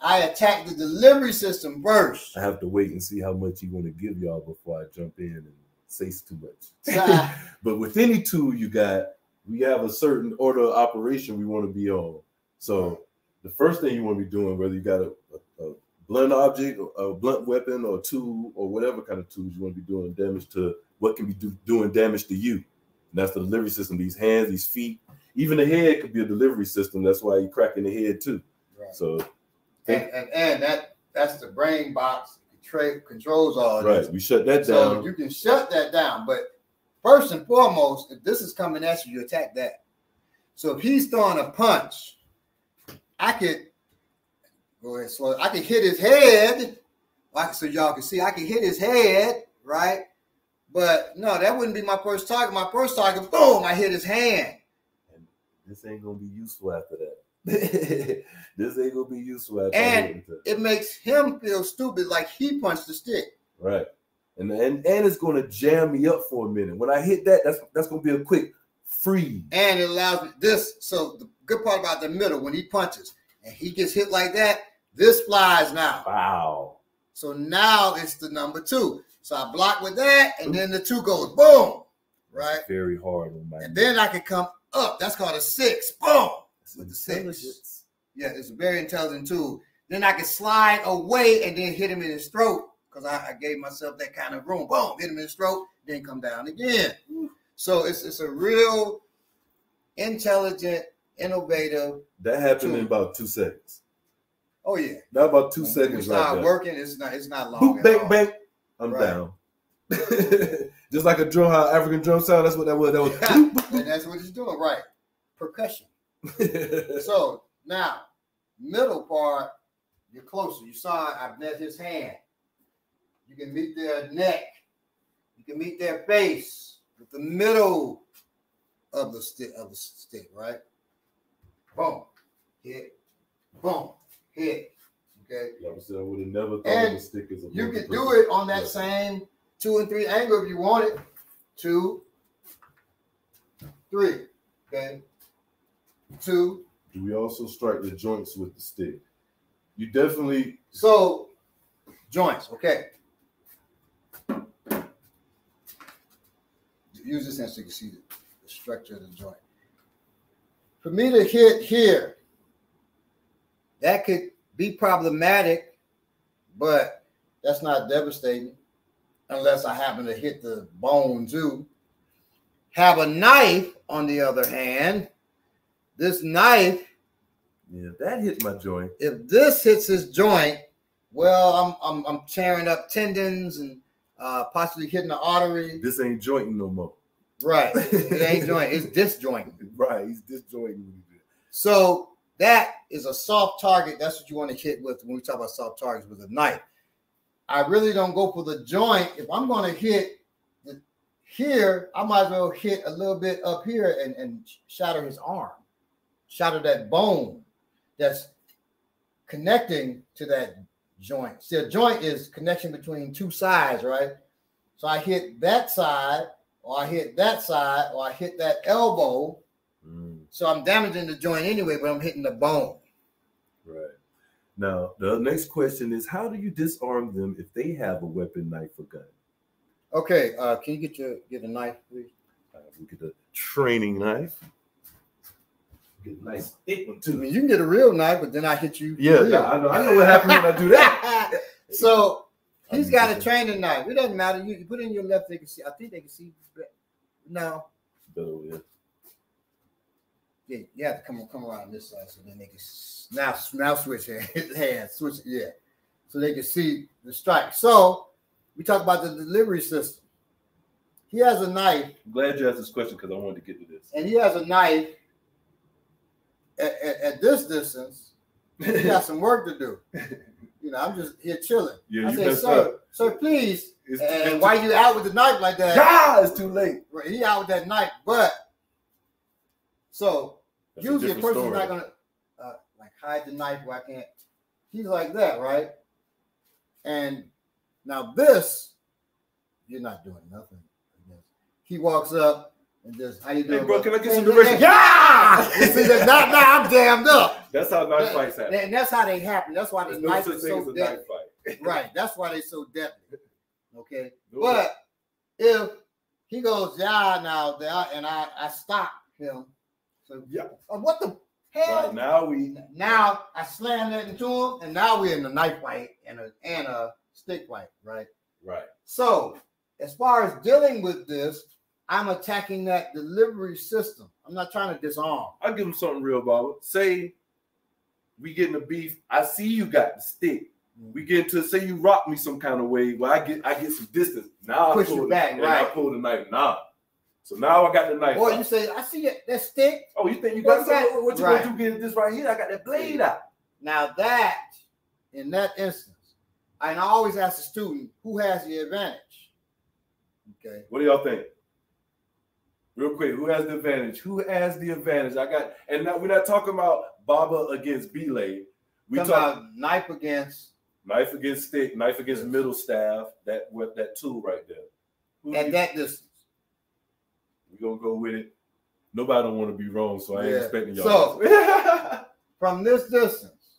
I attack the delivery system first. I have to wait and see how much you want to give y'all before I jump in and says too much. But with any tool you got, we have a certain order of operation we want to be on. So the first thing you want to be doing, whether you got a, a, a blunt object, or a blunt weapon, or a tool, or whatever kind of tools you want to be doing damage to, what can be do, doing damage to you. And that's the delivery system. These hands, these feet, even the head could be a delivery system. That's why you crack in the head too. Right. So And, and and that that's the brain box tra- controls all right, this. we shut that So down. you can shut that down. But first and foremost, if this is coming at you, you attack that. So if he's throwing a punch, I could go ahead slow. I could hit his head. Like so y'all can see, I can hit his head, right? But no, that wouldn't be my first target. My first target, boom, I hit his hand. this ain't gonna be useful after that. this ain't gonna be useful And- It makes him feel stupid, like he punched the stick. Right. And, and and it's gonna jam me up for a minute. When I hit that, that's that's gonna be a quick freeze. and it allows me this. So the good part about the middle, when he punches and he gets hit like that, this flies now. Wow. So now it's the number two. So I block with that, and then the two goes boom, right? Very hard And then I can come up. That's called a six. Boom. With the six. Yeah, it's a very intelligent tool. Then I can slide away and then hit him in his throat because I, I gave myself that kind of room. Boom, hit him in his throat, then come down again. So it's it's a real intelligent, innovative. That happened in about two seconds. Oh yeah, Not about two When seconds right there. working. It's not it's not long. Boop, bang, bang. I'm Right. down. Just like a drum, how African drum sound. That's what that was. That was. and that's what it's doing, right? Percussion. So now, middle part, you're closer. You saw I've met his hand. You can meet their neck. You can meet their face with the middle of the stick of the stick, right? Boom, hit, boom, hit. Okay. Like I would have never thought And of a stick as a You can do it on that weapon. same two and three angle if you want it. Two, three. Okay. Two, Do we also strike the joints with the stick? You definitely So joints, okay. Use this hand so you can see the, the structure of the joint. For me to hit here, that could be problematic, but that's not devastating unless I happen to hit the bone too. Have a knife, on the other hand, this knife yeah, that hit my joint. if this hits his joint, well, I'm I'm, I'm tearing up tendons and uh, possibly hitting the artery. This ain't jointing no more. Right, it ain't joint, it's disjointing. Right, he's disjointing. So that is a soft target. That's what you want to hit with when we talk about soft targets with a knife. I really don't go for the joint. If I'm going to hit the, here, I might as well hit a little bit up here and, and shatter his arm, shatter that bone that's connecting to that joint. See, a joint is connection between two sides, right? So I hit that side, or I hit that side, or I hit that elbow. Mm, So I'm damaging the joint anyway, but I'm hitting the bone. right. Now, the next question is how do you disarm them if they have a weapon, knife, or gun? Okay, uh, can you get your get a knife, please? Uh, we get a training knife. Get a nice thick one I too. mean, you can get a real knife, but then I hit you. Yeah. I know. I know what happens when I do that. so he's got a training knife. It doesn't matter. You, you put it in your left, they can see. I think they can see. No, Better with yeah, you have to come come around this side so then they can now now switch hand, hand switch yeah, so they can see the strike. So we talk about the delivery system. He has a knife I'm glad you asked this question because I wanted to get to this. and he has a knife at, at, at this distance. He got some work to do. You know, I'm just here chilling. Yeah, I you said, sir, up. sir, please. It's, And it's why you out with the knife like that? Ah, it's too late. Right, He out with that knife, but so That's usually a different person's story. not gonna uh, like hide the knife where I can't. He's like that, right? And now this, you're not doing nothing. He walks up and just how you doing, bro, can I get some And- directions? and- Yeah. You see that? Now, now I'm damned up. That's how knife fights happen. And that's how they happen. That's why the no knife such is so deadly. fight. Right. That's why they're so deadly. Okay. No. But if he goes, yeah, now there, and I I stop him. So Yeah. uh, what the hell? Right now we Now I slam that into him, and now we're in a knife fight and a and a stick fight, right? right. So, as far as dealing with this, I'm attacking that delivery system. I'm not trying to disarm. I'll give him something real, Baba. Say we get in a beef. I see you got the stick. Mm. We get into say you rock me some kind of way. where I get I get some distance. Now Push I you pull back, and I pull the knife. Nah. So now I got the knife. Or you say, I see that, that stick. oh, you think you got that? something? What you Right. gonna do? Get this right here. I got that blade out. Now that, in that instance, and I always ask the student, who has the advantage? Okay. What do y'all think? Real quick, who has the advantage? Who has the advantage? I got, and now we're not talking about Baba against Belay. We talk about knife against knife against stick, knife against middle staff. That what that tool right there. Who at that distance. we gonna go with it. Nobody don't want to be wrong, so I ain't Yeah. expecting y'all. So- From this distance,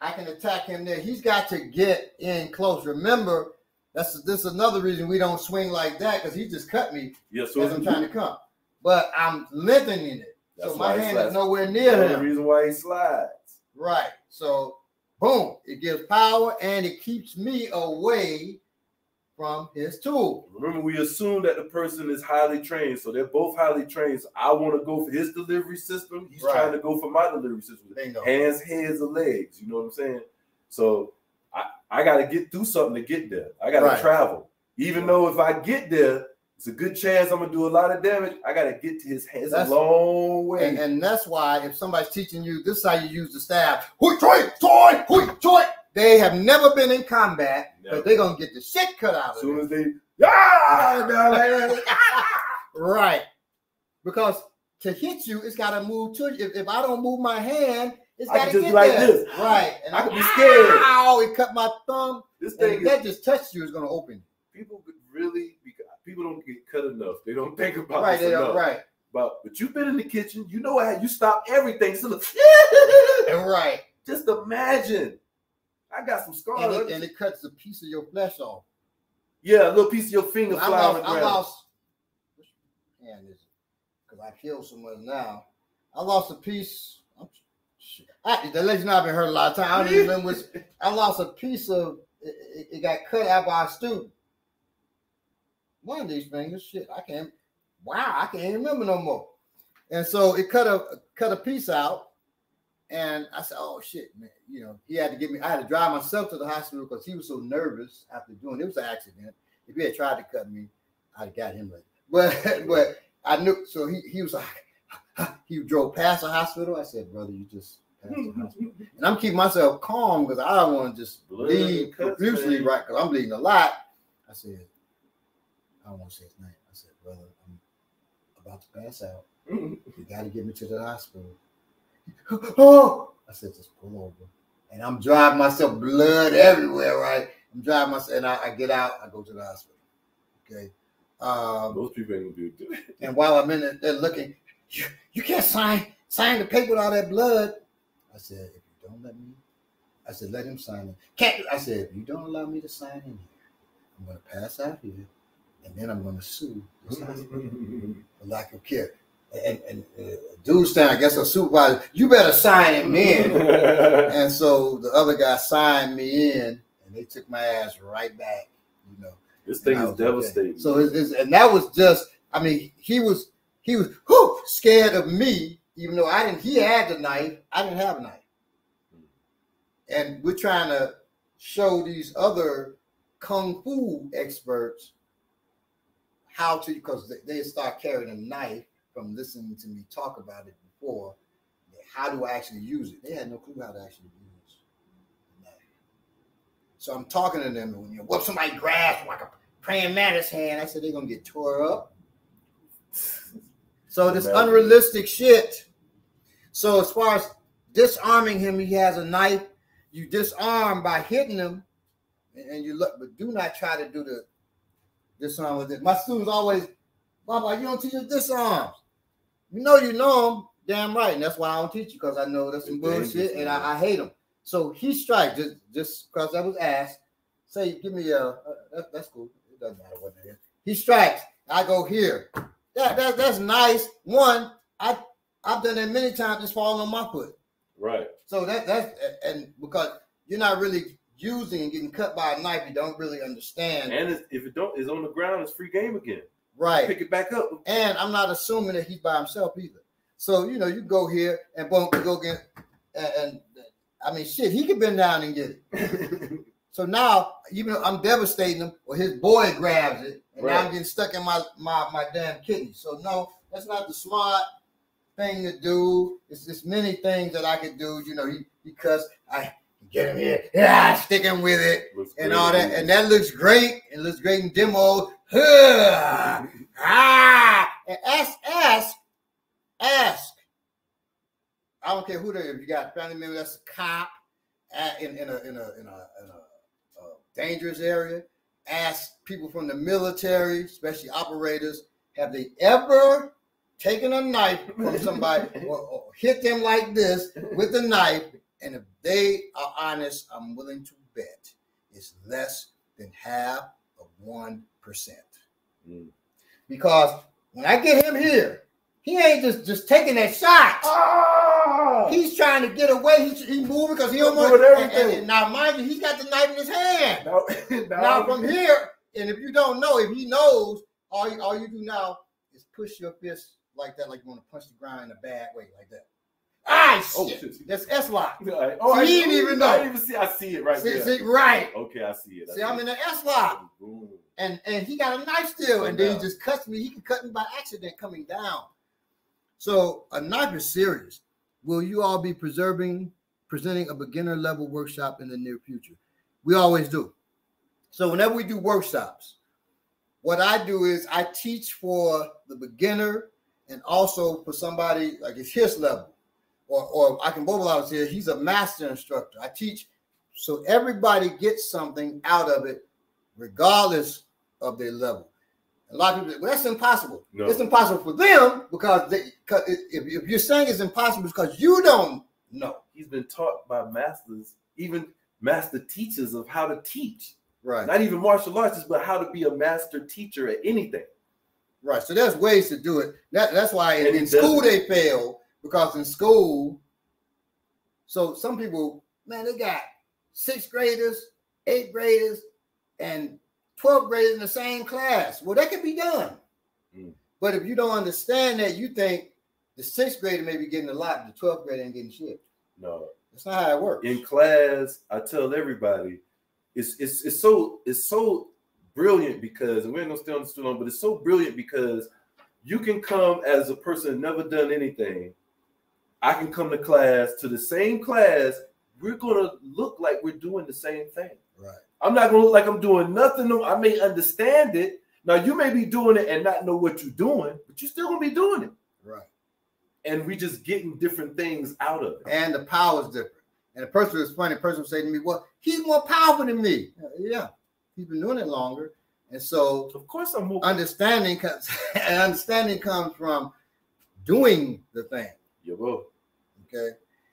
I can attack him there. He's got to get in close. Remember, that's this is another reason we don't swing like that because he just cut me yeah, so as I'm trying to come. But I'm lengthening it. That's so my hand is nowhere That's him. the reason why he slides. Right. So, boom, it gives power and it keeps me away from his tool. Remember, we assume that the person is highly trained, so they're both highly trained. So I want to go for his delivery system. He's Right. trying to go for my delivery system. Hands, heads, or legs. You know what I'm saying? So I, I got to get through something to get there. I got to Right. travel. Even though if I get there, it's a good chance I'm gonna do a lot of damage. I got to get to his hands That's- a long way. And, and that's why if somebody's teaching you this is how you use the staff, choi, choi, hui choi, they have never been in combat, Never. but they're gonna get the shit cut out as of soon them. as they, ah, down there. right. Because to hit you, it's gotta move to you. If, if I don't move my hand, it's I gotta just get be like there. this. Right. And I could be scared. Ow, it cut my thumb. this And thing if is that just touched you, it's gonna open people could really people don't get cut enough. They don't think about Right, this enough. right. But but you've been in the kitchen, you know how you stop everything. So look, Right. just imagine. I got some scars. And it, and it cuts a piece of your flesh off. yeah, a little piece of your finger I fly the lost, I lost, which hand is it? Because I killed someone now. I lost a piece. I, the legend I've been heard a lot of times. I don't even remember which. I lost a piece of. It, it- got cut out by a student. One of these fingers, shit, I can't. Wow, I can't remember no more. And so it cut a cut a piece out, and I said, "Oh shit, man!" You know, he had to get me. I had to drive myself to the hospital because he was so nervous after doing it. was an accident. If he had tried to cut me, I'd have got him later. But but I knew. So he he was like, he drove past the hospital. I said, "Brother, you just." Passed the hospital." And I'm keeping myself calm because I don't want to just bleed profusely, right? Because I'm bleeding a lot. I said, I don't want to say his name. I said, brother, I'm about to pass out. You got to get me to the hospital. oh, I said, just pull over. And I'm driving myself, blood everywhere, right? I'm driving myself, and I, I get out, I go to the hospital. Okay. Um, Most people ain't gonna do it. and while I'm in there, they're looking, you, you can't sign sign the paper with all that blood. I said, if you don't let me, I said, let him sign it. Can't I said, if you don't allow me to sign in here, I'm gonna pass out here, and then I'm gonna sue this hospital for lack of care. And and uh, dude's saying, I guess a supervisor, you better sign him in. and so the other guy signed me in, and they took my ass right back. You know, this thing is devastating. So it's, it's, and that was just, I mean, he was he was whew, scared of me, even though I didn't. He had the knife, I didn't have a knife, and we're trying to show these other kung fu experts how to because they, start carrying a knife from listening to me talk about it before. How do I actually use it? They had no clue how to actually use the knife. So I'm talking to them, and when you whoop somebody grabs like a praying mantis hand, I said they're gonna get tore up. So this unrealistic shit. So as far as disarming him, he has a knife. You disarm by hitting him, and, you look, but do not try to do the disarm with it. My students always, Baba, you don't teach us disarms. You know you know him, damn right, and that's why I don't teach you because I know that's some It's bullshit, and. I, I hate him. So he strikes just just because I was asked. Say, give me a uh, that, that's cool. doesn't matter what it is. He strikes. I go here. That, that that's nice. One, I I've done that many times. It's falling on my foot. Right. So that that's and because you're not really using and getting cut by a knife, you don't really understand. And it's, if it don't is on the ground, it's free game again. right. Pick it back up. And I'm not assuming that he's by himself either. So you know, you go here and boom, you go get and, and I mean shit, he could bend down and get it. So now, even though I'm devastating him, or his boy grabs it, and now I'm getting stuck in my my my damn kidney. So no, that's not the smart thing to do. It's just many things that I could do. You know, he because I get him here, yeah, sticking with it Looks and all that, and that looks great. It looks great in demo. Huh. ah, and ask, ask, ask. I don't care who they. If you got a family member that's a cop in in a in a in a, in a, a dangerous area, ask people from the military, especially operators, have they ever taken a knife from somebody or, or hit them like this with a knife? And if they are honest, I'm willing to bet it's less than half of one percent. Mm. Because when I get him here, he ain't just just taking that shot. Ah! He's trying to get away. He's he moving because he almost. doing And, everything. and now, mind you, he's got the knife in his hand. Now, Now now, from here, and if you don't know, if he knows, all you all you do now is push your fist like that, like you want to punch the ground in a bad way, like that. Ah, Oh, shit. shit. That's S lock. Right. Oh, See, I he didn't even I know. didn't even see. I see it right See, there. see, right. Okay, I see it. I See, I'm in the S lock, and and he got a knife still, and then he just cuts me. He can cut me by accident coming down. So a knife is serious. Will you all be preserving, presenting a beginner level workshop in the near future? We always do. So whenever we do workshops, what I do is I teach for the beginner and also for somebody like it's his level, or or I can mobilize here. He's a master instructor. I teach so everybody gets something out of it, regardless of their level. A lot of people, well, that's impossible. No. It's impossible for them because they, if, if you're saying it's impossible, it's because you don't know. He's been taught by masters, even master teachers of how to teach. Right. Not even martial artists, but how to be a master teacher at anything. Right. So there's ways to do it. That, that's why in, in school they fail because in school, so some people, man, they got sixth graders, eighth graders, and 12th graders in the same class. Well, that could be done. Mm. But if you don't understand that, you think the sixth grader may be getting a lot, the 12th grader ain't getting shit. No. That's not how it works. In class, I tell everybody, it's it's it's so it's so brilliant because and we ain't gonna stay on this too long, but it's so brilliant because you can come as a person never done anything. I can come to class to the same class. We're gonna look like we're doing the same thing. right. I'm not gonna look like I'm doing nothing. I may understand it. Now you may be doing it and not know what you're doing, but you're still gonna be doing it. Right. And we just getting different things out of it. And the power is different. And the person was funny. The person would say to me, Well, he's more powerful than me. Yeah, he's been doing it longer. And so Of course, I'm more. understanding comes and understanding comes from doing the thing. Yeah, well, Okay.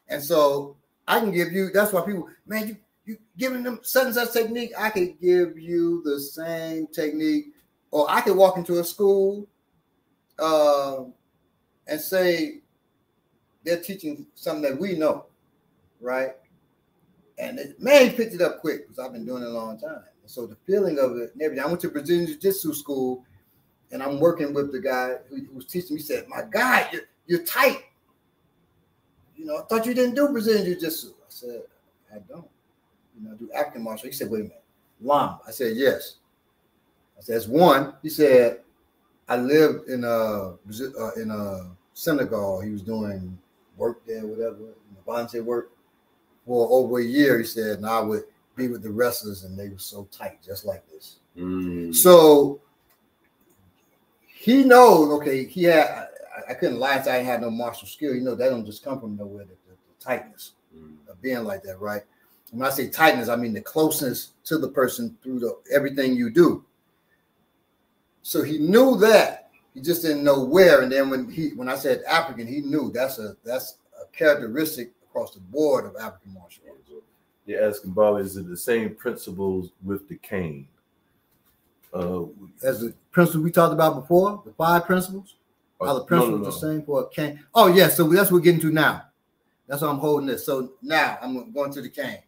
And so I can give you that's why people, man, you you giving them such and such technique. I could give you the same technique, or I could walk into a school uh, and say they're teaching something that we know, right? And it, man, he picked it up quick because I've been doing it a long time. So the feeling of it and everything. I went to Brazilian Jiu Jitsu school and I'm working with the guy who was teaching me. Said, My God, you're, you're tight. You know, I thought you didn't do Brazilian Jiu Jitsu. I said, I don't. You know, I do African martial. He said, Wait a minute. Lam. I said, Yes. I said, That's one. He said, I lived in a uh in a Senegal. He was doing work there, whatever, volunteer work for over a year. He said, and I be with the wrestlers, and they were so tight, just like this. mm, So he knows, okay, he had, I, I couldn't lie I had no martial skill. You know, that don't just come from nowhere, the, the, the tightness mm. of being like that, right? When I say tightness, I mean the closeness to the person through the everything you do. So he knew that. He just didn't know where. And then when he when I said African, he knew that's a that's a characteristic across the board of African martial arts. You're asking Bobby, is it the same principles with the cane? Uh, as the principle we talked about before, the five principles? Are the no, principles no, the same for a cane? Oh, yeah. So that's what we're getting to now. That's why I'm holding this. So now I'm going to the cane.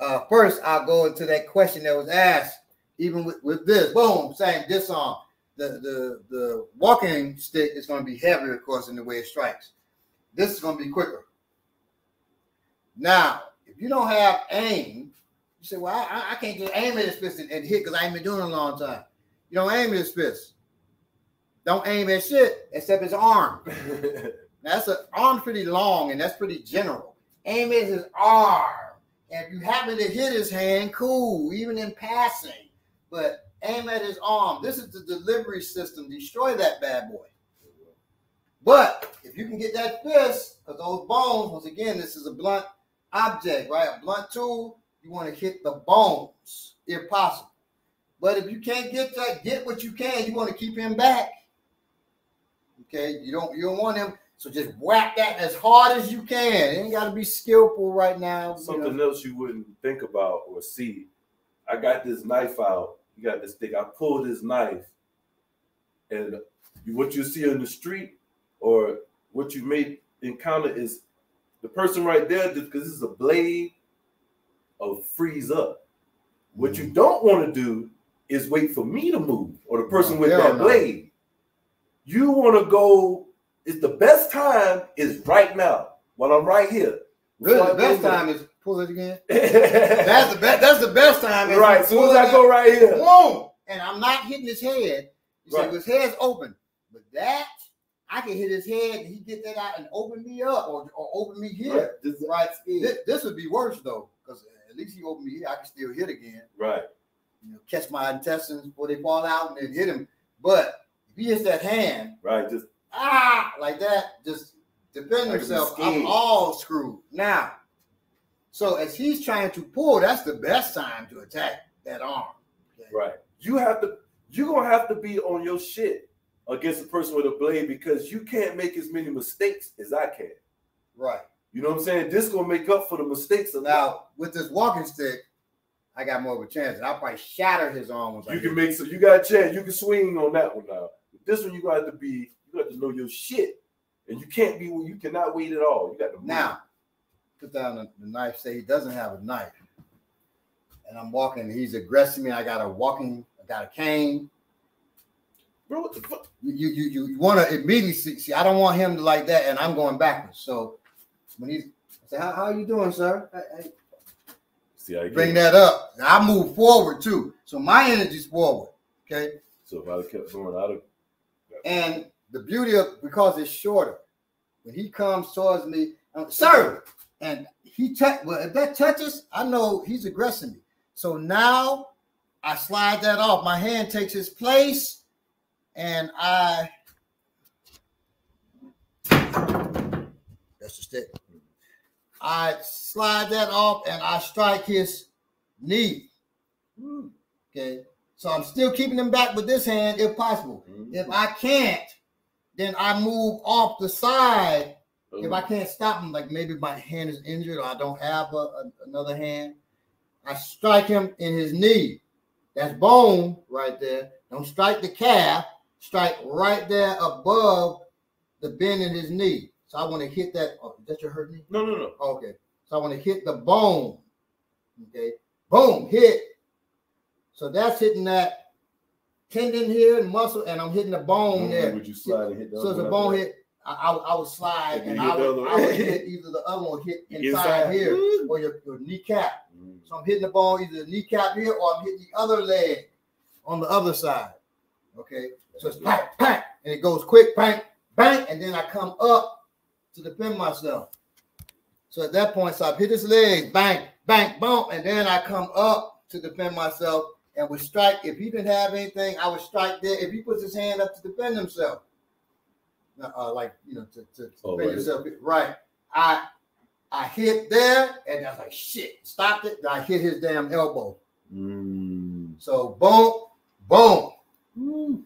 Uh, first, I'll go into that question that was asked, even with, with this. Boom, saying this on the, the the walking stick is going to be heavier, of course, in the way it strikes. This is going to be quicker. Now, if you don't have aim, you say, "Well, I, I can't just aim at this fist and, and hit because I ain't been doing it a long time." You don't aim at his fist. Don't aim at shit except his arm. That's an arm's pretty long and that's pretty general. Aim at his arm. And if you happen to hit his hand, cool, even in passing. But aim at his arm. This is the delivery system. Destroy that bad boy. But if you can get that fist, because those bones, once again, this is a blunt object, right? A blunt tool, you want to hit the bones if possible. But if you can't get that, get what you can. You want to keep him back. Okay, you don't you don't want him. So just whack that as hard as you can. It ain't got to be skillful right now. you Something know. else you wouldn't think about or see. I got this knife out. You got this stick. I pulled this knife, and what you see on the street or what you may encounter is the person right there, because this is a blade of freeze up. What you mm. don't want to do is wait for me to move or the person No, with that no. blade. You want to go. It's the best time is right now while I'm right here. Really, the best time is pull it again. That's the best. That's the best time. is right. As soon as I go right here. boom, and I'm not hitting his head. You say Right. his head's open, but that I can hit his head and he get that out and open me up or, or open me here. Right. This- Right. This, this would be worse though, because at least he opened me here. I can still hit again. right. You know, catch my intestines before they fall out and then hit him. But if he hits that hand, Right. Just ah, like that, just defend Like himself. I'm all screwed now. So as he's trying to pull, that's the best time to attack that arm. Okay? right. You have to. You're gonna have to be on your shit against a person with a blade because you can't make as many mistakes as I can. Right. You know what I'm saying? This gonna make up for the mistakes of Now with this walking stick, I got more of a chance, and I'll probably shatter his arm. Once I You can make so you got a chance. You can swing on that one now. This one you got to be. You got to know your shit, and you can't be. You cannot wait at all. You got to move. now. Put down the, the knife. Say he doesn't have a knife, and I'm walking. He's aggressing me. I got a walking. I got a cane. Bro. What the fuck? you you you, you want to immediately see, see. I don't want him to like that, and I'm going backwards. So when he say, "How, how are you doing, sir?" I, I See, I bring that up. And I move forward too, so my energy's forward. Okay, So if I kept going, I'd have. and the beauty of because it's shorter, when he comes towards me, I'm, sir, and he touch. Well, if that touches, I know he's aggressing me. So now I slide that off. My hand takes his place, and I. That's the stick. I slide that off and I strike his knee. Okay. So I'm still keeping him back with this hand if possible. Mm-hmm. If I can't, then I move off the side. If I can't stop him, like maybe my hand is injured or I don't have a, a- another hand, I strike him in his knee. That's bone right there. Don't strike the calf. Strike right there above the bend in his knee. So I want to hit that. Oh, that your hurt knee? no, no, no. Okay. So I want to hit the bone. Okay. Boom, hit. So that's hitting that tendon here and muscle, and I'm hitting the bone there. Would you slide and hit the So it's a bone hit. I, I, would- I would slide And and I would, I would hit either the other one hit that? inside here or your, your kneecap. Mm. So I'm hitting the bone either the kneecap here or I'm hitting the other leg on the other side. Okay. So it's bang, bang, and it goes quick, bang, bang, and then I come up to defend myself. So at that point, so I hit his leg, bang, bang, boom, and then I come up to defend myself and would strike. If he didn't have anything, I would strike there. If he puts his hand up to defend himself, uh, like you know, to, to Oh, defend right. yourself, right? I I hit there, and I was like, shit, stopped it. I hit his damn elbow. Mm. So boom, boom. Mm.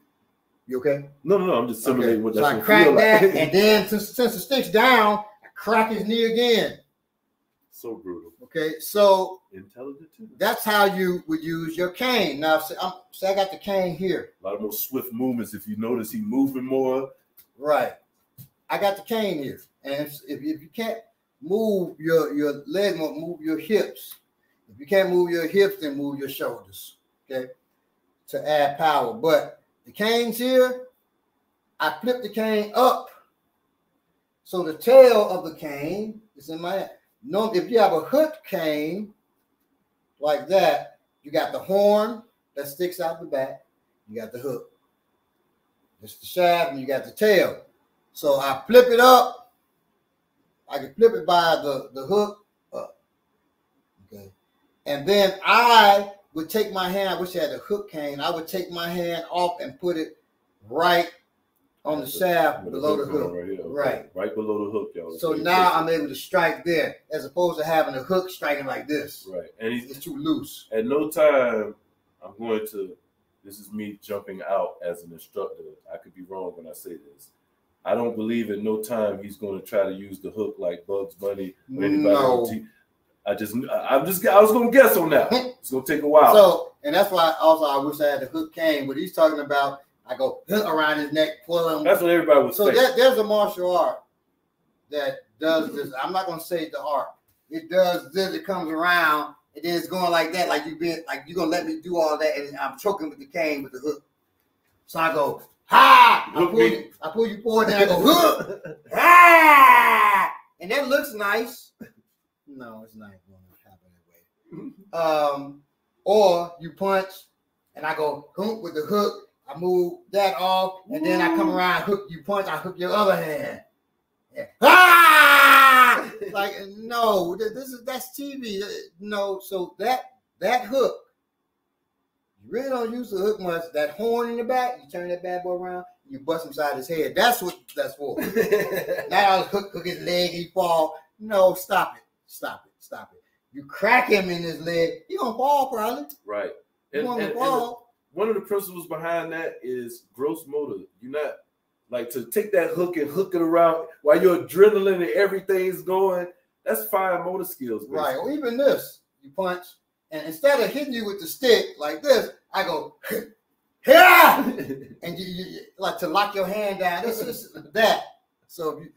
You okay? No, no, no. I'm just simulating Okay. what So that's I crack that, like. and then since, since the stick's down, I crack his knee again. so brutal. Okay, so Intelligent too. that's how you would use your cane. Now, say, I'm, say I got the cane here. A lot of more swift movements. If you notice, he moving more. Right. I got the cane here. And if, if, you, if you can't move your, your leg, move your hips. If you can't move your hips, then move your shoulders. Okay. To add power. But the cane's here. I flip the cane up. So the tail of the cane is in my hand. No, if you have a hook cane like that, you got the horn that sticks out the back. You got the hook. It's the shaft, and you got the tail. So I flip it up. I can flip it by the, the hook up. Okay. And then I would take my hand, I wish I had a hook cane. I would take my hand off and put it right on the shaft below the hook. Right, here. Okay. Right. Right below the hook, y'all. So now I'm able to strike there as opposed to having a hook striking like this. Right. And he's It's too loose. at no time I'm going to this is me jumping out as an instructor. I could be wrong when I say this. I don't believe at no time he's going to try to use the hook like Bugs Bunny or anybody No. I just I- I'm just I was gonna guess on that. It's gonna take a while. So, and that's why also I wish I had the hook cane. but he's talking about, I go around his neck, pull him. That's what everybody was So saying. that, there's a martial art that does this. I'm not gonna say the art. It does this. It comes around and then it's going like that, like you been like you're gonna let me do all that, and I'm choking with the cane with the hook. So I go ha. I pull you, I pull you forward, and I go hook ha, and that looks nice. No, it's not going to happen that way. Um, or you punch, and I go hook with the hook. I move that off, and then I come around, hook you punch, I hook your other hand. Yeah. Ah! like no, this is that's TV. Uh, No, so that that hook, you really don't use the hook much. That horn in the back, you turn that bad boy around, you bust him side his head. That's what that's for. now I'll hook, hook his leg, he fall. No, stop it, stop it, stop it. You crack him in his leg, he gonna fall probably. right. And, and- and fall. one of the principles behind that is gross motor. You're not like to take that hook and hook it around while your adrenaline and everything's going. That's fine motor skills. Right, or even this, you punch, and instead of hitting you with the stick like this, I go, yeah, and you, you, you- like to lock your hand down. This is that. So you,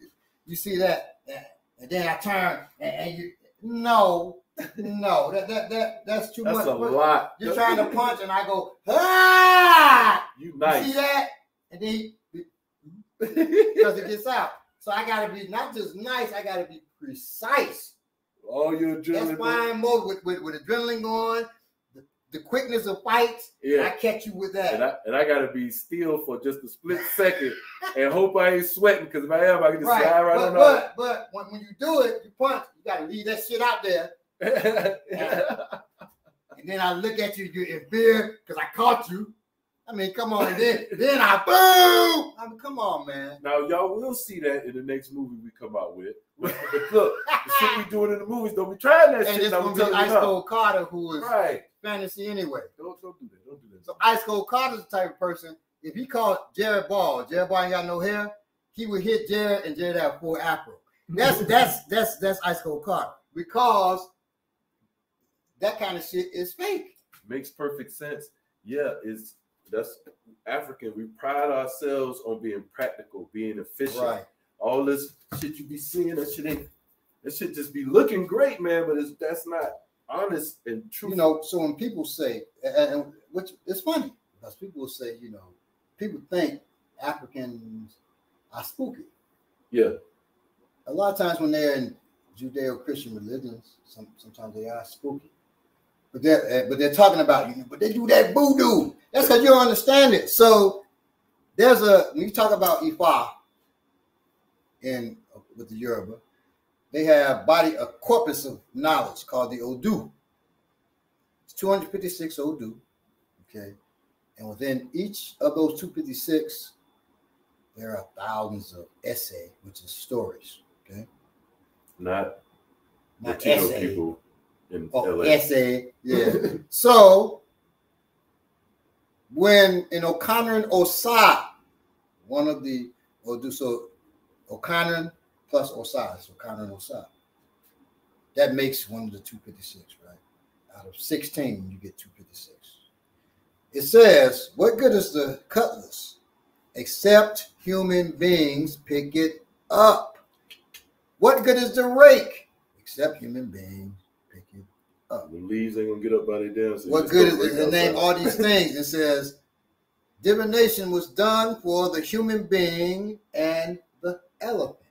you see that, and then I turn, and, and you no, no, that that that that's too That's much. a lot. You're trying to punch, and I go, ah, You you see that, and then because it gets out. So I gotta be not just nice, I gotta be precise. All your That's adrenaline. fine mode with, with, with adrenaline going, the, quickness of fights. Yeah. I catch you with that. And I, and I gotta be still for just a split second and hope I ain't sweating because if I am, I can just right. slide right but, on but, but when, when you do it, you punch, you gotta leave that shit out there. And then I look at you, you're in fear because I caught you. I mean, come on. And then, then I boom. I mean, come on, man. now y'all will see that in the next movie we come out with. But look, the shit we doing in the movies, don't be trying that And shit. it's now gonna be Ice. Cold Carter, who is Right. Fantasy anyway. Don't, don't do that. Don't do that. So Ice Cold Carter's the type of person. If he called Jared Ball, Jared Ball ain't got no hair, he would hit Jared and Jared have full afro. That's that's that's that's Ice Cold Carter because that kind of shit is fake. makes perfect sense. Yeah, it's that's African. We pride ourselves on being practical, being efficient. All this shit you be seeing, that shit ain't that shit just be looking great, man. But it's that's not honest and true. You know, so when people say, and, and which it's funny because people will say, you know, people think Africans are spooky. yeah, A lot of times when they're in Judeo-Christian religions, some, sometimes they are spooky. But they're eh, but they're talking about you, know, but they do that voodoo. That's because you don't understand it. So there's a when you talk about Ifa in with the Yoruba, they have body a corpus of knowledge called the Odu. It's 256 Odu. Okay. And within each of those 256, there are thousands of ese, which is stories. Okay. not Not Latino essay. people in Oh, LA. essay. Yeah. so when in Okanran and Osa, one of the Odu, so Okanran plus Osai, so Okanran and Osai. that makes one of the 256, right? Out of 16, you get 256. It says, What good is the cutlass except human beings pick it up? What good is the rake except human beings pick it up? The leaves ain't gonna get up by their damn. self. What good is the name all these things, it says divination was done for the human being and the elephant.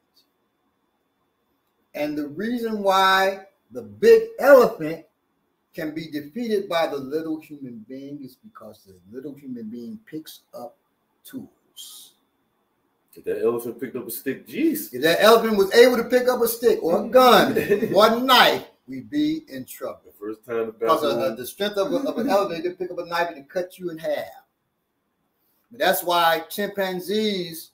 And the reason why the big elephant can be defeated by the little human being is because the little human being picks up tools. If that elephant picked up a stick, jeez. If that elephant was able to pick up a stick or a gun or a knife, we'd be in trouble. The first time the Because of, of the strength of, a, of an elephant, they could pick up a knife and cut you in half. But that's why chimpanzees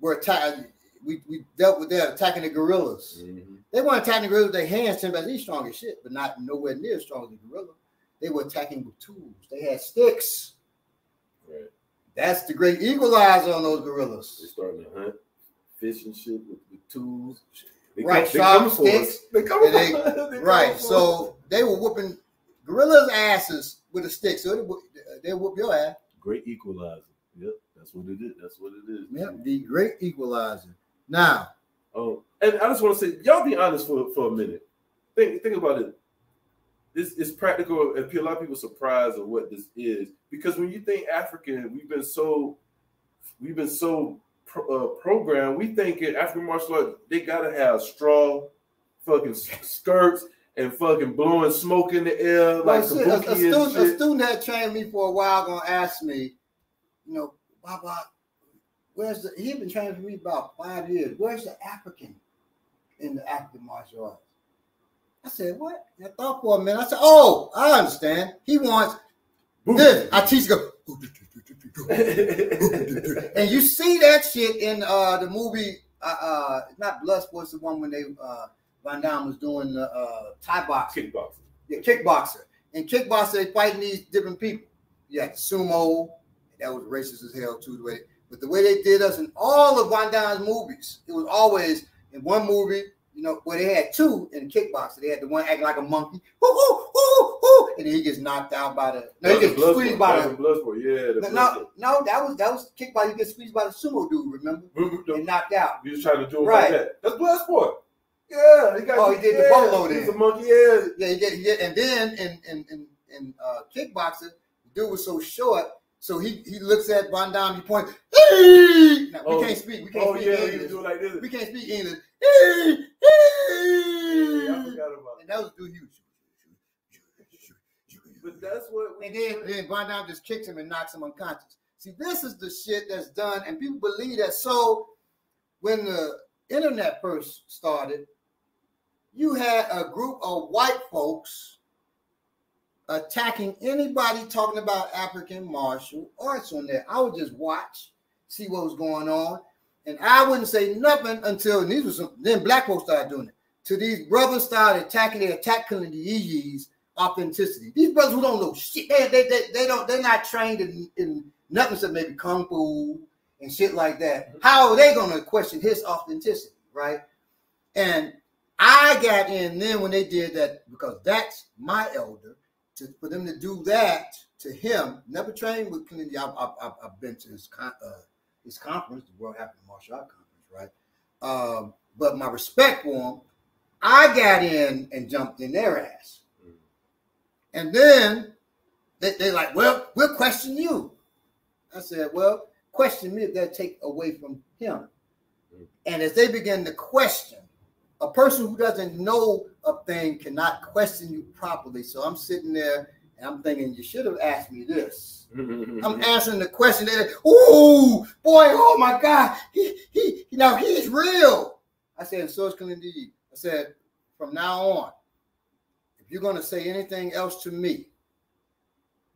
were attacked. We, we dealt with that attacking the gorillas. Mhm. They weren't attacking the gorillas with their hands. Chimpanzees strong as shit, but not nowhere near as strong as the gorilla. They were attacking with tools. They had sticks. Right. That's the great equalizer on those gorillas. They gorillas. starting to hunt, fish and shit with, with tools. They Right, come- they sharp coming for us. sticks, They and they-. They Right. for. So they were whooping gorillas' asses with a stick. So they, they whoop your ass. great equalizer. Yep, that's what it is. That's what it is. Yep, the great equalizer. Now, Oh, and I just want to say, y'all be honest for, for a minute. Think think about it. This is practical, and a lot of people surprised at what this is because when you think African, we've been so we've been so pro, uh, programmed. We think in African martial art they gotta have straw, fucking skirts, and fucking blowing smoke in the air like shit, a, a student, a student had trained me for a while. Gonna ask me, you know, Baba, where's the? He'd been training for me about five years. Where's the African in the African martial arts? I said, what? I thought for a minute. I said, oh, I understand. He wants this. I teach go. and you see that shit in uh the movie uh, uh not Bloodsport, the one when they uh Van Damme was doing the uh Thai boxing. Kickboxing. Yeah, kickboxer. And kickboxer, they fighting these different people. You had sumo, that was racist as hell too. The way, but the way they did us in all of Van Damme's movies, it was always in one movie, you know, where they had two in kickboxer. They had the one acting like a monkey, whoo, whoo, woo, woo, and then he gets knocked out by the. No, he gets squeezed by the. Bloodsport. Yeah, the No, Bloodsport. no, that was that was kickboxer. You get squeezed by the sumo dude. Remember? The- And knocked out. He was trying to do it Right. like that. That's Bloodsport. Yeah, he got. Oh, he did the yeah, bolo He's a monkey. Yeah, Yeah, you get, you get, and then in in in, in uh, kickboxer, the dude was so short, so he he looks at Damme, he points. Now, Oh. we can't speak. We can't Oh speak yeah, English. doing like this. We can't speak English. Yeah, I forgot about And that. was dude huge. But that's what. We, And then, then Damme just kicks him and knocks him unconscious. See, this is the shit that's done, and people believe that. So, when the internet first started, you had a group of white folks attacking anybody talking about African martial arts on there. I would just watch, see what was going on, and I wouldn't say nothing until these was some, then black folks started doing it. Till these brothers started attacking, they the Kilindi authenticity. These brothers who don't know shit, they, they, they, they don't, they're not trained in, in nothing except maybe kung fu and shit like that. How are they gonna question his authenticity, right? And I got in then when they did that because that's my elder. To, for them to do that to him, never trained with Kilindi. I've, I've, I've- been to his con, uh, his conference, the World African Martial Art Conference, right? Um, but my respect for him, I got in and jumped in their ass. And then they, they like, well, we'll question you. I said, well, question me if that take away from him. And as they begin to question, a person who doesn't know a thing cannot question you properly. So I'm sitting there and I'm thinking, you should have asked me this. I'm answering the question. They're "Ooh, boy, oh my God, he he now he's real." I said, "So is Kilindi." I said, "From now on, if you're going to say anything else to me,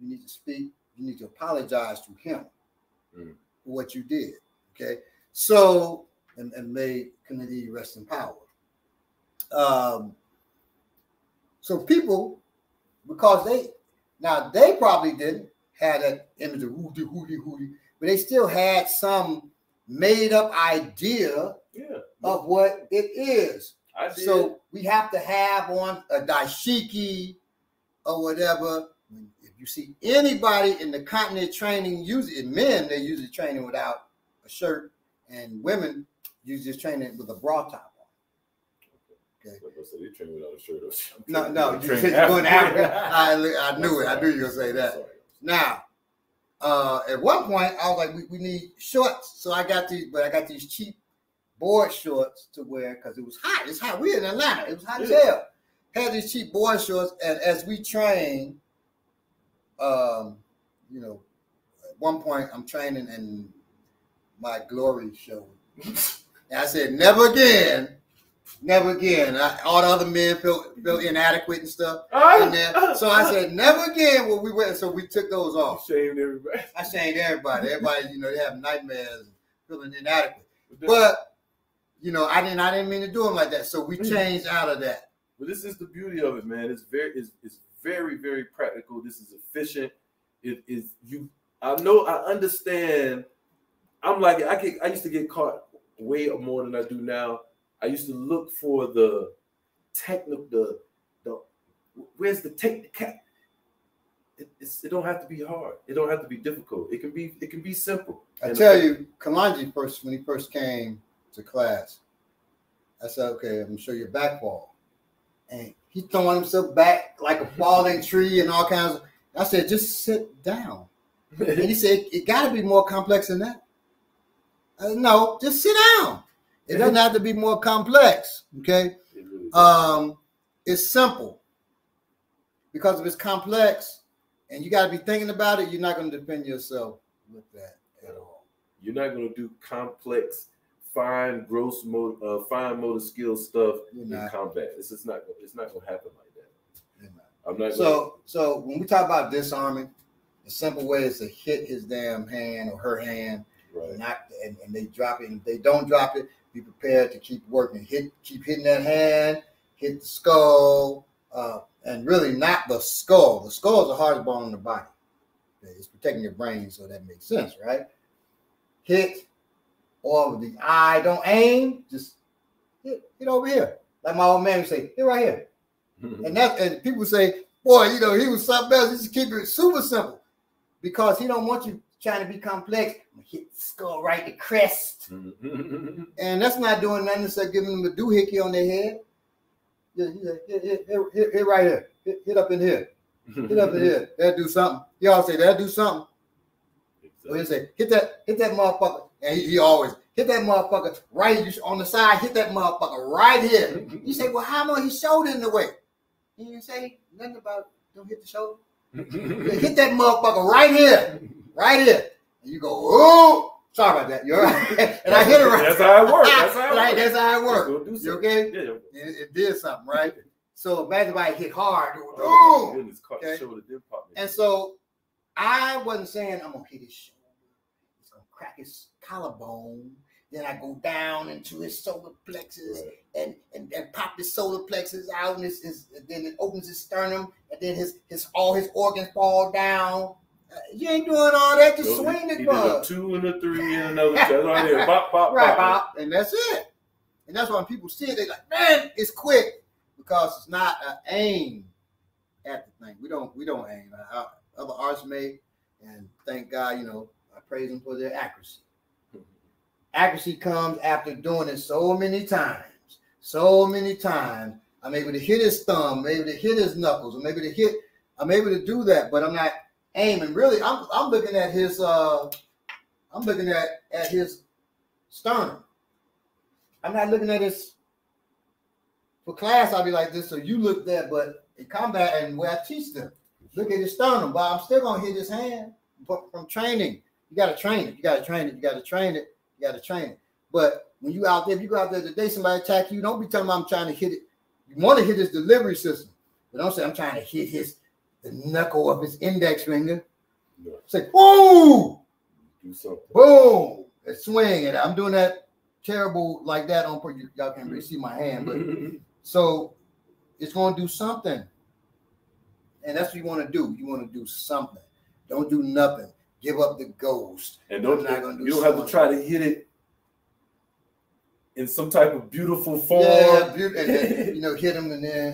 you need to speak. You need to apologize to him Mm. for what you did." Okay, so and, and may Kilindi rest in power. Um, so people, because they now they probably didn't have that image of hooty hooty hooty, but they still had some made up idea yeah, of what it is. I. So we have to have on a dashiki or whatever. If you see anybody in the continent training, usually men, they usually training without a shirt, and women usually training with a bra top. Okay. I said, they train without a shirt. No, no, you said you're going. Africa. I, I knew it. I knew you were gonna say that. Now, uh, at one point, I was like, we, we need shorts. So I got these, but I got these cheap board shorts to wear because it was hot. It's hot. We're in Atlanta. It was hot as Yeah. hell. Had these cheap board shorts, and as we train, um, you know, at one point I'm training and my glory showed. And I said, never again, never again. I, all the other men felt felt inadequate and stuff. And then, so I said, never again will we wear. So we took those You off. shamed everybody. I shamed everybody. Everybody, you know, they have nightmares, feeling inadequate. But you know, I didn't. I didn't mean to do them like that. So we mm. changed out of that. But this is the beauty of it, man. It's very, it's, it's very, very practical. This is efficient. It is you. I know. I understand. I'm like I get. I used to get caught way more than I do now. I used to look for the technical. The the where's the technical? It, it's, it don't have to be hard. It don't have to be difficult. It can be. It can be simple. I tell you, Kalanji first when he first came to class, I said, "Okay, I'm gonna show you back ball," and he throwing himself back like a falling tree and all kinds. of I said, "Just sit down." And he said, "It got to be more complex than that." I said, no, just sit down. It doesn't have to be more complex. Okay, It really does. um, it's simple because if it's complex and you got to be thinking about it, you're not going to defend yourself with that at all. You're not going to do complex, fine, gross, motor, uh, fine motor skill stuff in combat. It's just not. It's not going to happen like that. Not. I'm not. So, so when we talk about disarming, the simple way is to hit his damn hand or her hand, gonna, and right. not and, and they drop it. And if they don't drop it, be prepared to keep working. Hit, keep hitting that hand, hit the skull, uh, and really not the skull. The skull is the hardest bone in the body. It's protecting your brain, so that makes sense, right? Hit over the eye. Don't aim. Just hit, hit over here. Like my old man would say, hit right here. And that and people say, boy, you know, he was something else. He just keep it super simple because he don't want you trying to be complex. Hit the skull right the crest, mm-hmm. and that's not doing nothing except giving them a doohickey on their head. Yeah, said, hit, hit, hit, hit, right here, hit, hit up in here, hit up in here. That'll do something. Y'all say that'll do something. So he say, hit that, hit that motherfucker, and he, he always hit that motherfucker right you- on the side. Hit that motherfucker right here. You say, well, how much his shoulder in the way? He didn't say nothing about don't hit the shoulder. Hit that motherfucker right here, right here. And you go, oh, sorry about that. You're right. and I hit it right. That's how it works. That's how it works. That's how it works. You okay? Yeah. It, it did something, right? So imagine if I hit hard. Oh, goodness, caught Okay. shoulder, then popped. And so I wasn't saying I'm gonna hit his shoulder. It's gonna crack his collarbone. Then I go down into his solar plexus Right. and, and and pop his solar plexus out, and, his, his, and then it opens his sternum, and then his his all his organs fall down. You ain't doing all that. Just So swing he, the he did a bug, two and a three and another. That's right there. Pop, pop, right, pop. Bob? And that's it. And that's why when people see it, they like, man, it's quick because it's not an aim at the thing. We don't we don't aim. Our other artists may, and thank God, you know, I praise them for their accuracy. Accuracy comes after doing it so many times, so many times. I'm able to hit his thumb, I'm able to hit his knuckles, I'm able to hit, I'm able to do that, but I'm not aiming. Really, I'm I'm looking at his uh I'm looking at at his sternum. I'm not looking at his for class, I'll be like this. So you look there, but in combat and where I teach them, look at his sternum. But I'm still gonna hit his hand. But from training, you gotta train it. You gotta train it. You gotta train it. You gotta train it. But when you out there, if you go out there today, somebody attack you, don't be telling them I'm trying to hit it. You want to hit his delivery system, but don't say I'm trying to hit his the knuckle of his index finger. No, Say, do something. boom, and swing. And I'm doing that terrible like that on purpose. Y'all can't really see my hand, but so it's going to do something. And that's what you want to do. You want to do something. Don't do nothing. Give up the ghost. And don't not gonna do you don't have to try to hit it in some type of beautiful form. Yeah, beau- and then, you know, hit him in there,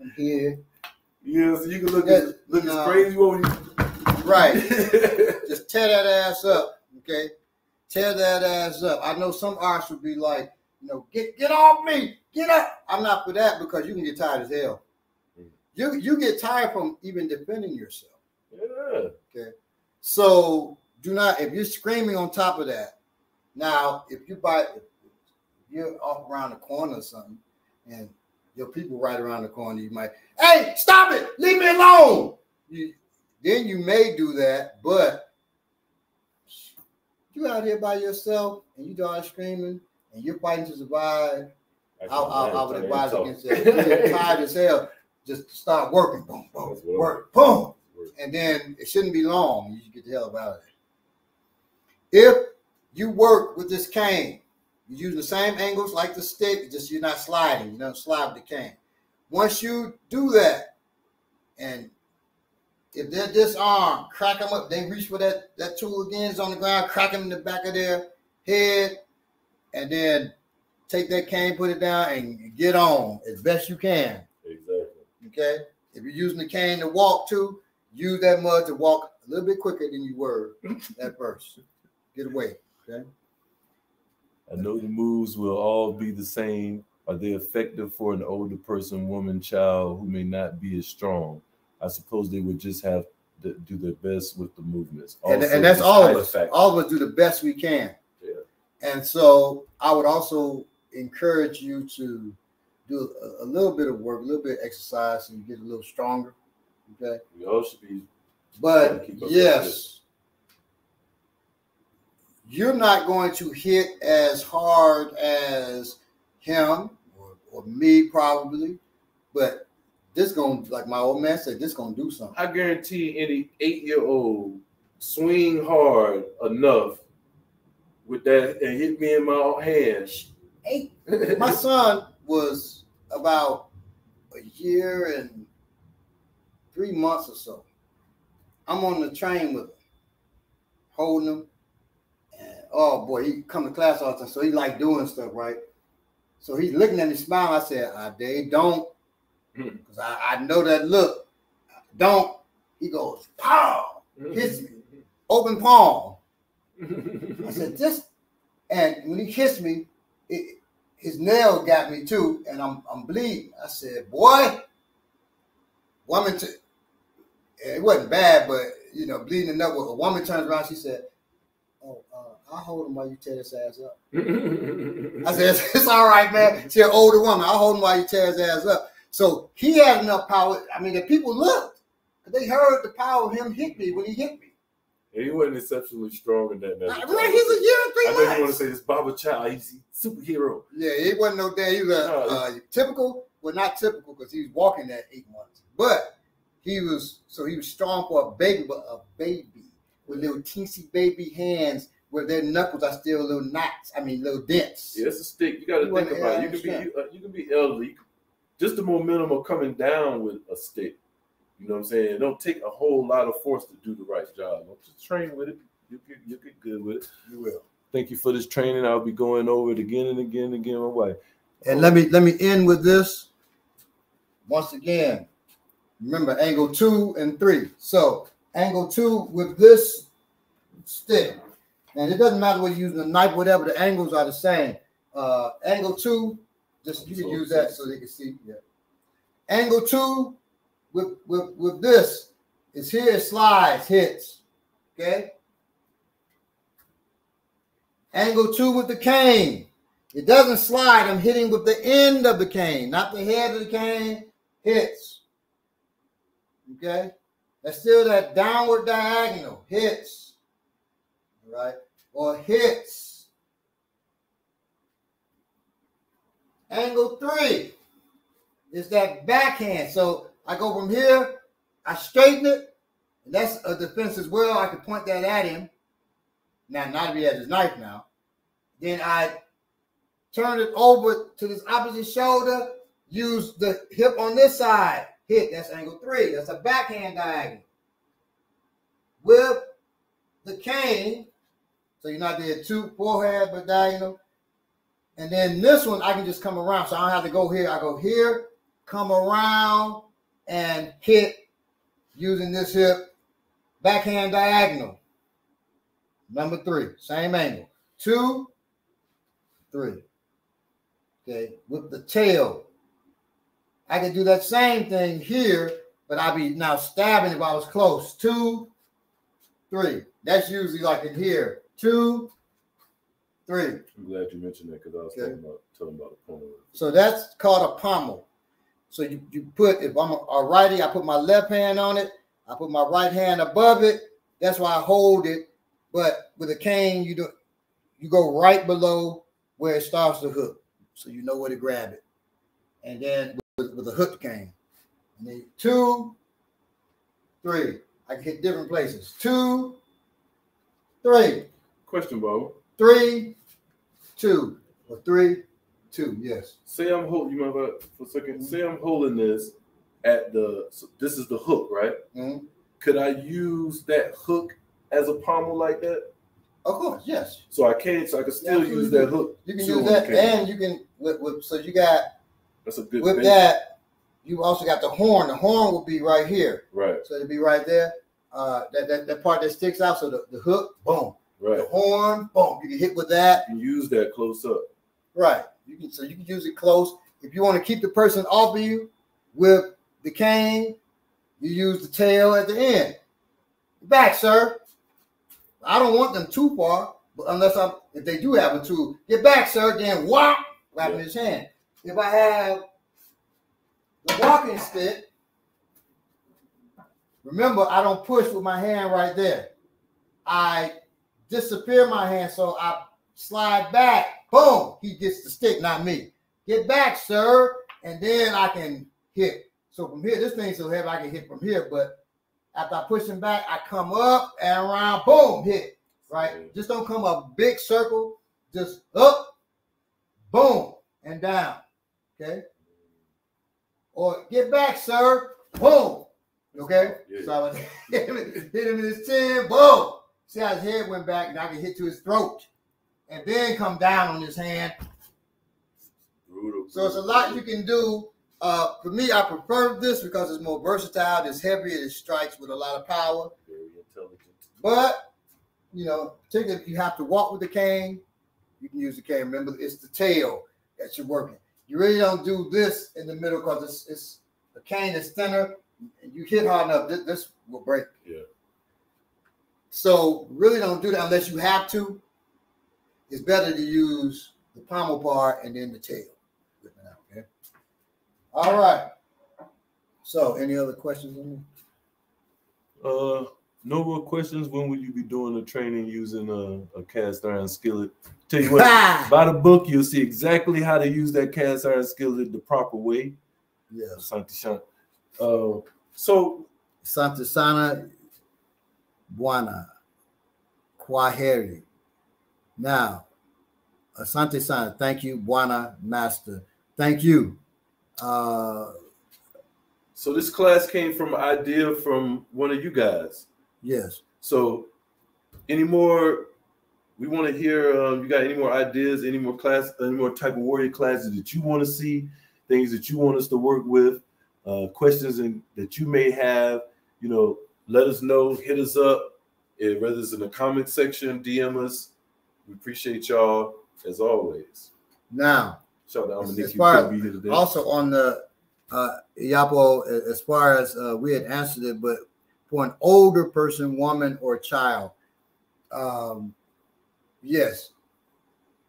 and here. Yeah, so you can look Yeah, as look no. as crazy when you Right. Just tear that ass up. Okay. Tear that ass up. I know some artists would be like, you know, get get off me, get up. I'm not for that because you can get tired as hell. Mm. You you get tired from even defending yourself. yeah. Okay. So do not if you're screaming on top of that. Now, if you buy if you're off around the corner or something, and your people right around the corner, you might, hey, stop it, leave me alone. You, then you may do that, but you out here by yourself and you start screaming and you're fighting to survive. I, I, I would advise against that. You're tired as hell, just start working. Boom, boom, work, boom and then it shouldn't be long. You should get the hell out of there. If you work with this cane, you're using the same angles like the stick, just you're not sliding. You don't slide with the cane. Once you do that, and if they're disarmed, crack them up. They reach for that that tool again. It's on the ground. Crack them in the back of their head, and then take that cane, put it down, and get on as best you can. Exactly. Okay. If you're using the cane to walk too, use that mud to walk a little bit quicker than you were at first. Get away. I know the moves will all be the same. Are they effective for an older person, woman, child who may not be as strong? I suppose they would just have to do their best with the movements. And, Also, and that's all of us. All of us do the best we can. Yeah. And so I would also encourage you to do a, a little bit of work, a little bit of exercise, so you get a little stronger. Okay. We all should be. But yes, you're not going to hit as hard as him or, or me probably, but this going to like my old man said, this gonna do something. I guarantee any eight-year-old swing hard enough with that and hit me in my hand. Hey, my son was about a year and three months or so. I'm on the train with him, holding him. Oh boy, he come to class all the time. So he like doing stuff, right? So he's looking at me smiling. I said, I Dave, don't. Hmm. Because I, I know that look. Don't. He goes, pow, hits me, open palm. I said, just and when he kissed me, it, his nail got me too, and I'm I'm bleeding. I said, boy, woman, t- it wasn't bad, but you know, bleeding enough. A woman turns around, she said, "Oh, uh, I'll hold him while you tear his ass up." I said, "It's all right, man." She's an older woman. I'll hold him while you tear his ass up. So he had enough power. I mean, the people looked. They heard the power of him hit me when he hit me. he wasn't exceptionally strong in that. I match. mean, he's a year and three I know you want to say this Baba Child. He's a superhero. Yeah, he wasn't no damn. He was a, No, uh, typical, well, not typical because he was walking at eight months, but he was so he was strong for a baby, but a baby with little teensy baby hands where their knuckles are still little knots. I mean, little dents. Yeah, it's a stick. You got to think about it. You can be you, uh, you can be elderly. Just the momentum of coming down with a stick. You know what I'm saying? It don't take a whole lot of force to do the right job. Just train with it. You get you get good with it. You will. Thank you for this training. I'll be going over it again and again and again. My wife. And let me let me end with this. Once again, remember angle two and three. So angle two with this stick, and it doesn't matter whether you're using a knife, whatever. The angles are the same. Uh, angle two, just you can use that so they can see. Yeah. Angle two with with with this is here. It slides, hits. Okay. Angle two with the cane. It doesn't slide. I'm hitting with the end of the cane, not the head of the cane. Hits. Okay? That's still that downward diagonal. Hits. All right? Or hits. Angle three is that backhand. So I go from here, I straighten it, and that's a defense as well. I can point that at him. Now, not if he has his knife now. Then I turn it over to this opposite shoulder, use the hip on this side, hit, that's angle three, that's a backhand diagonal. With the cane, so you're not there two forehand but diagonal, And then this one, I can just come around. So I don't have to go here. I go here, come around, and hit using this hip, backhand diagonal. Number three, same angle. Two, three. Okay, with the tail. I can do that same thing here, but I'd be now stabbing if I was close. Two, three. That's usually like in here. Two, three. I'm glad you mentioned that because I was Okay. talking about talking about a poem. So that's called a pommel. So you, you put, if I'm a, a righty, I put my left hand on it, I put my right hand above it. That's why I hold it. But with a cane, you do you go right below where it starts to hook. So you know where to grab it. And then with, with a hook cane. And then two, three. I can hit different places. Two, three, Question, Bob. three, two, or three, two. Yes. Say I'm holding. You remember for a 2nd Say I'm holding this at the. So this is the hook, right? Mhm. Could I use that hook as a pommel like that? Of course, yes. So I can. So I can still Yeah, use that hook. You can use that, and you can with, with so you got That's a good. with that. You also got the horn. The horn will be right here, Right. so it'll be right there. Uh, that, that that part that sticks out. So the, the hook, boom. Right. The horn, boom. You can hit with that. You can use that close up. Right. You can so you can use it close. If you want to keep the person off of you with the cane, you use the tail at the end. Back, sir. I don't want them too far, but unless I'm if they do have a tool, get back, sir. Then whop, wrap in Yeah. his hand. If I have the walking stick, remember I don't push with my hand right there. I disappear my hand, so I slide back. Boom, he gets the stick, not me. Get back, sir, and then I can hit. So from here, this thing's so heavy I can hit from here, but after I push him back, I come up and around, boom, hit. Right? Just don't come a big circle, just up, boom, and down. Okay. Or get back, sir. Boom. Okay. Yeah. So I would hit him, hit him in his chin, boom. See how his head went back, and I can hit to his throat, and then come down on his hand. Brutal. So it's a lot you can do. Uh, for me, I prefer this because it's more versatile. It's heavier. It strikes with a lot of power. Very intelligent. But you know, particularly if you have to walk with the cane, you can use the cane. Remember, it's the tail that you're working. You really don't do this in the middle because it's, it's the cane is thinner. And you hit hard enough, this, this will break. Yeah. So really don't do that unless you have to. It's better to use the pommel bar and then the tail. Whip it out, Okay. All right. So any other questions? Uh, no more questions. When will you be doing the training using a, a cast iron skillet? Tell you what, by the book, you'll see exactly how to use that cast iron skillet the proper way. Yeah. Santi Shan. Uh, so Santa Sana Bwana Kwaheri. Now, Asante Sana, thank you, Bwana Master. Thank you. Uh so this class came from an idea from one of you guys. yes. So any more we want to hear um, you got any more ideas, any more class, any more type of warrior classes that you want to see, things that you want us to work with, uh, questions and that you may have, you know, let us know, hit us up, whether it's in the comment section, DM us. We appreciate y'all as always. Now, Shout out to As- Dominique, as far today. also on the uh Yapo, as far as uh, we had answered it, but for an older person, woman or child, um, yes,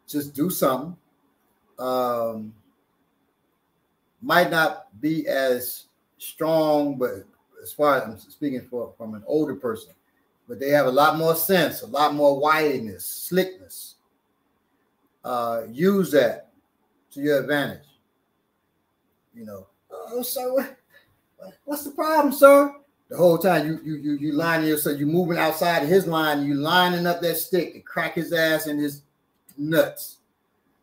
just do something. Um, might not be as strong, but as far as I'm speaking for from an older person, but they have a lot more sense, a lot more wideness, slickness. Uh, use that to your advantage. You know, oh, sir, what, what's the problem, sir? The whole time you you you you lining yourself, you're moving outside of his line, you lining up that stick to crack his ass and his nuts.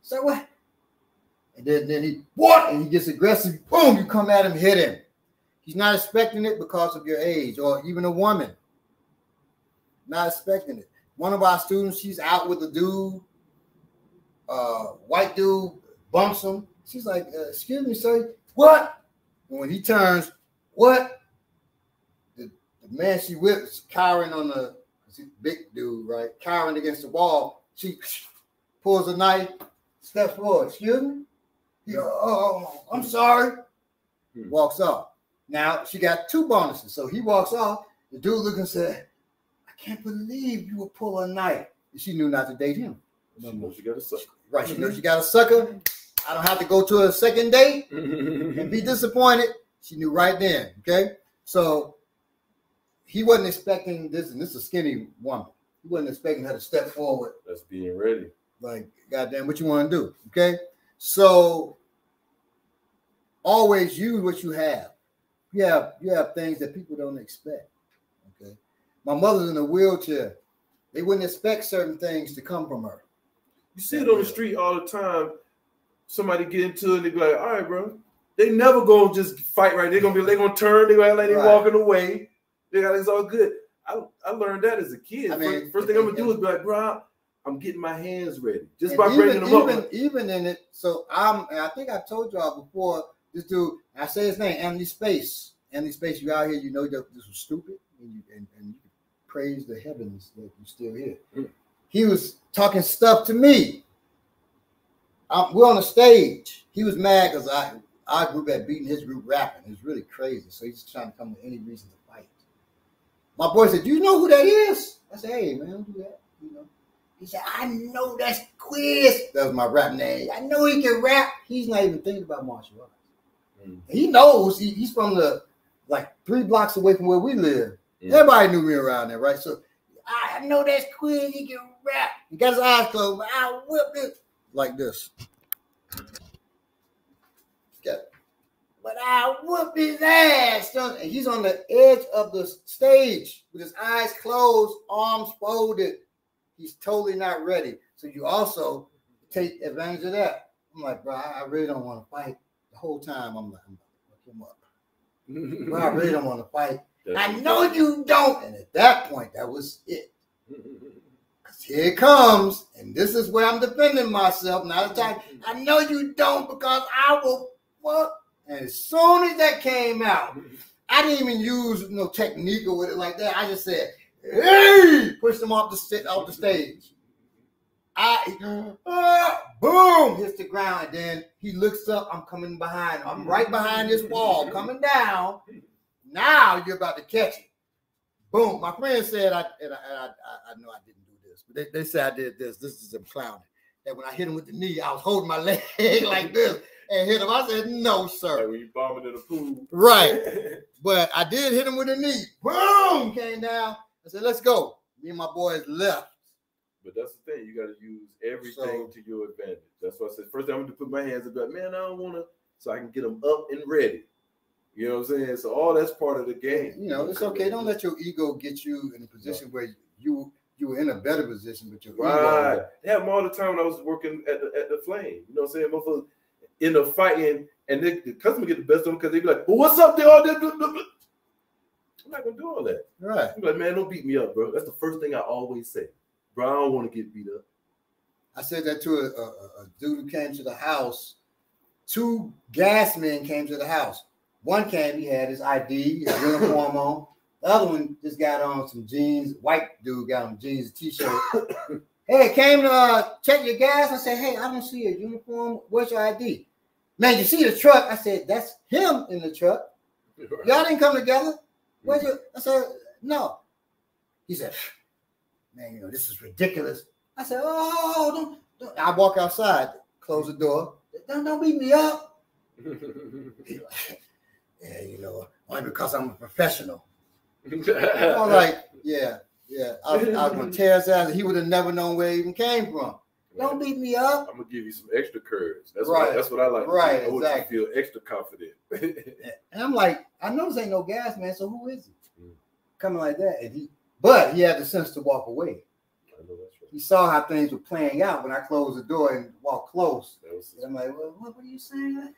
So what? And then, then he what? And he gets aggressive. Boom! You come at him, hit him. He's not expecting it because of your age, or even a woman. Not expecting it. One of our students, she's out with a dude, uh, white dude bumps him. She's like, uh, "Excuse me, sir, what?" And when he turns, what? The, the man she whips, cowering on the big dude, right? Cowering against the wall. She pulls a knife, steps forward. Excuse me. He, oh, oh, I'm sorry. Hmm. Walks off. Now she got two bonuses. So he walks off. The dude looking and said, I can't believe you would pull a knife. And she knew not to date him. She knows she got a sucker. Right. She knows mm-hmm. she got a sucker. I don't have to go to a second date and be disappointed. She knew right then. Okay. So he wasn't expecting this, and this is a skinny woman. He wasn't expecting her to step forward. That's being ready. Like, goddamn, what you want to do? Okay. So always use what you have. You have you have things that people don't expect. Okay. My mother's in a wheelchair. They wouldn't expect certain things to come from her. You see it on the street all the time. Somebody get into it and they be like, all right, bro. They never gonna just fight right. They're gonna be they're gonna turn, they're gonna like they right. walking away. They got it's all good. I, I learned that as a kid. I mean, first, first thing I'm gonna do is be like, bro, I'm getting my hands ready just by even, bringing them even, up. Even in it, so I'm. I think I told y'all before. This dude, I say his name, Anthony Space. Anthony Space, you out here, you know that this was stupid, and you, and, and you praise the heavens that you're still here. Mm. He was talking stuff to me. I'm, we're on the stage. He was mad because I our group had beaten his group rapping. It was really crazy. So he's trying to come to any reason to fight. My boy said, "Do you know who that is?" I said, "Hey man, do that." You know. He said, "I know that's Quiz." That was my rap name. I know he can rap. He's not even thinking about martial arts. Mm. He knows. He, he's from the like three blocks away from where we live. Mm. Everybody knew me around there, right? So I know that's Quiz. He can rap. He got his eyes closed. I whipped it like this. but I whoop his ass. And he's on the edge of the stage with his eyes closed, arms folded. He's totally not ready. So you also take advantage of that. I'm like, bro, I really don't want to fight. Whole time I'm like, I'm look him up. bro, I really don't want to fight. I know you don't. And at that point, that was it. Because here it comes. And this is where I'm defending myself. Not a time. I know you don't because I will fuck and as soon as that came out, I didn't even use no technique or with it like that. I just said, "Hey!" Pushed him off the off the stage. I uh, boom hits the ground. And then he looks up. I'm coming behind him. I'm right behind this wall, coming down. Now you're about to catch it. Boom. My friend said, I and I, I, I know I didn't do this, but they, they said I did this. This is a clowning. That when I hit him with the knee, I was holding my leg like this and hit him. I said, no, sir. Like when you bombing in the pool. Right. but I did hit him with a knee. Boom! Came down. I said, let's go. Me and my boys left. But that's the thing. You got to use everything so, to your advantage. That's why I said, first thing I'm going to put my hands up. Man, I don't want to, so I can get them up and ready. You know what I'm saying? So all that's part of the game. You know, it's okay. Don't let your ego get you in a position where you you were in a better position, but your right. ego. They had all the time when I was working at the at the flame. You know what I'm saying? Motherfuckers, end up fighting, and they, the customer get the best of them because they be like, "Well, what's up, there?" All that." I'm not gonna do all that. Right? I'm like, man, don't beat me up, bro. That's the first thing I always say, bro. I don't want to get beat up. I said that to a, a, a dude who came to the house. Two gas men came to the house. One came, he had his ID, his uniform on. The other one just got on some jeans. White dude got on jeans, t-shirt. Hey, came to uh, check your gas. I said, hey, I don't see your uniform. Where's your ID? Man, you see the truck? I said, that's him in the truck. Y'all didn't come together. Where's your? I said, no. He said, man, you know, this is ridiculous. I said, oh, don't, don't. I walk outside, close the door. Don't, don't beat me up. yeah, you know, only because I'm a professional. I'm like, yeah, yeah, I, was, I was gonna tear his ass. He would have never known where he even came from. Don't beat me up. I'm gonna give you some extra courage. That's right. What, that's what I like. Right. I exactly. you feel extra confident. and I'm like, I know this ain't no gas man. So who is he? Mm. Coming like that, and he, but he had the sense to walk away. I know that's right. He saw how things were playing out when I closed the door and walked close. I'm like, well, what, what are you saying?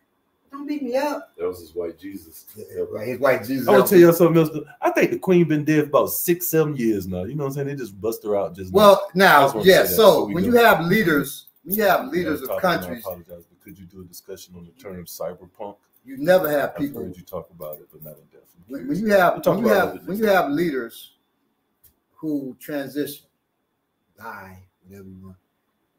Don't beat me up. That was his white Jesus. Yeah, right, his white Jesus. I want to tell you something else. I think the queen been dead for about six, seven years now. You know what I'm saying? They just bust her out just well now. now yeah. So when you have leaders, when you have leaders I'm of countries. I apologize, but could you do a discussion on the term cyberpunk? you never have I've people heard you talk about it, but not in depth. When, when you have when you have when you have leaders who transition, die, whatever you want,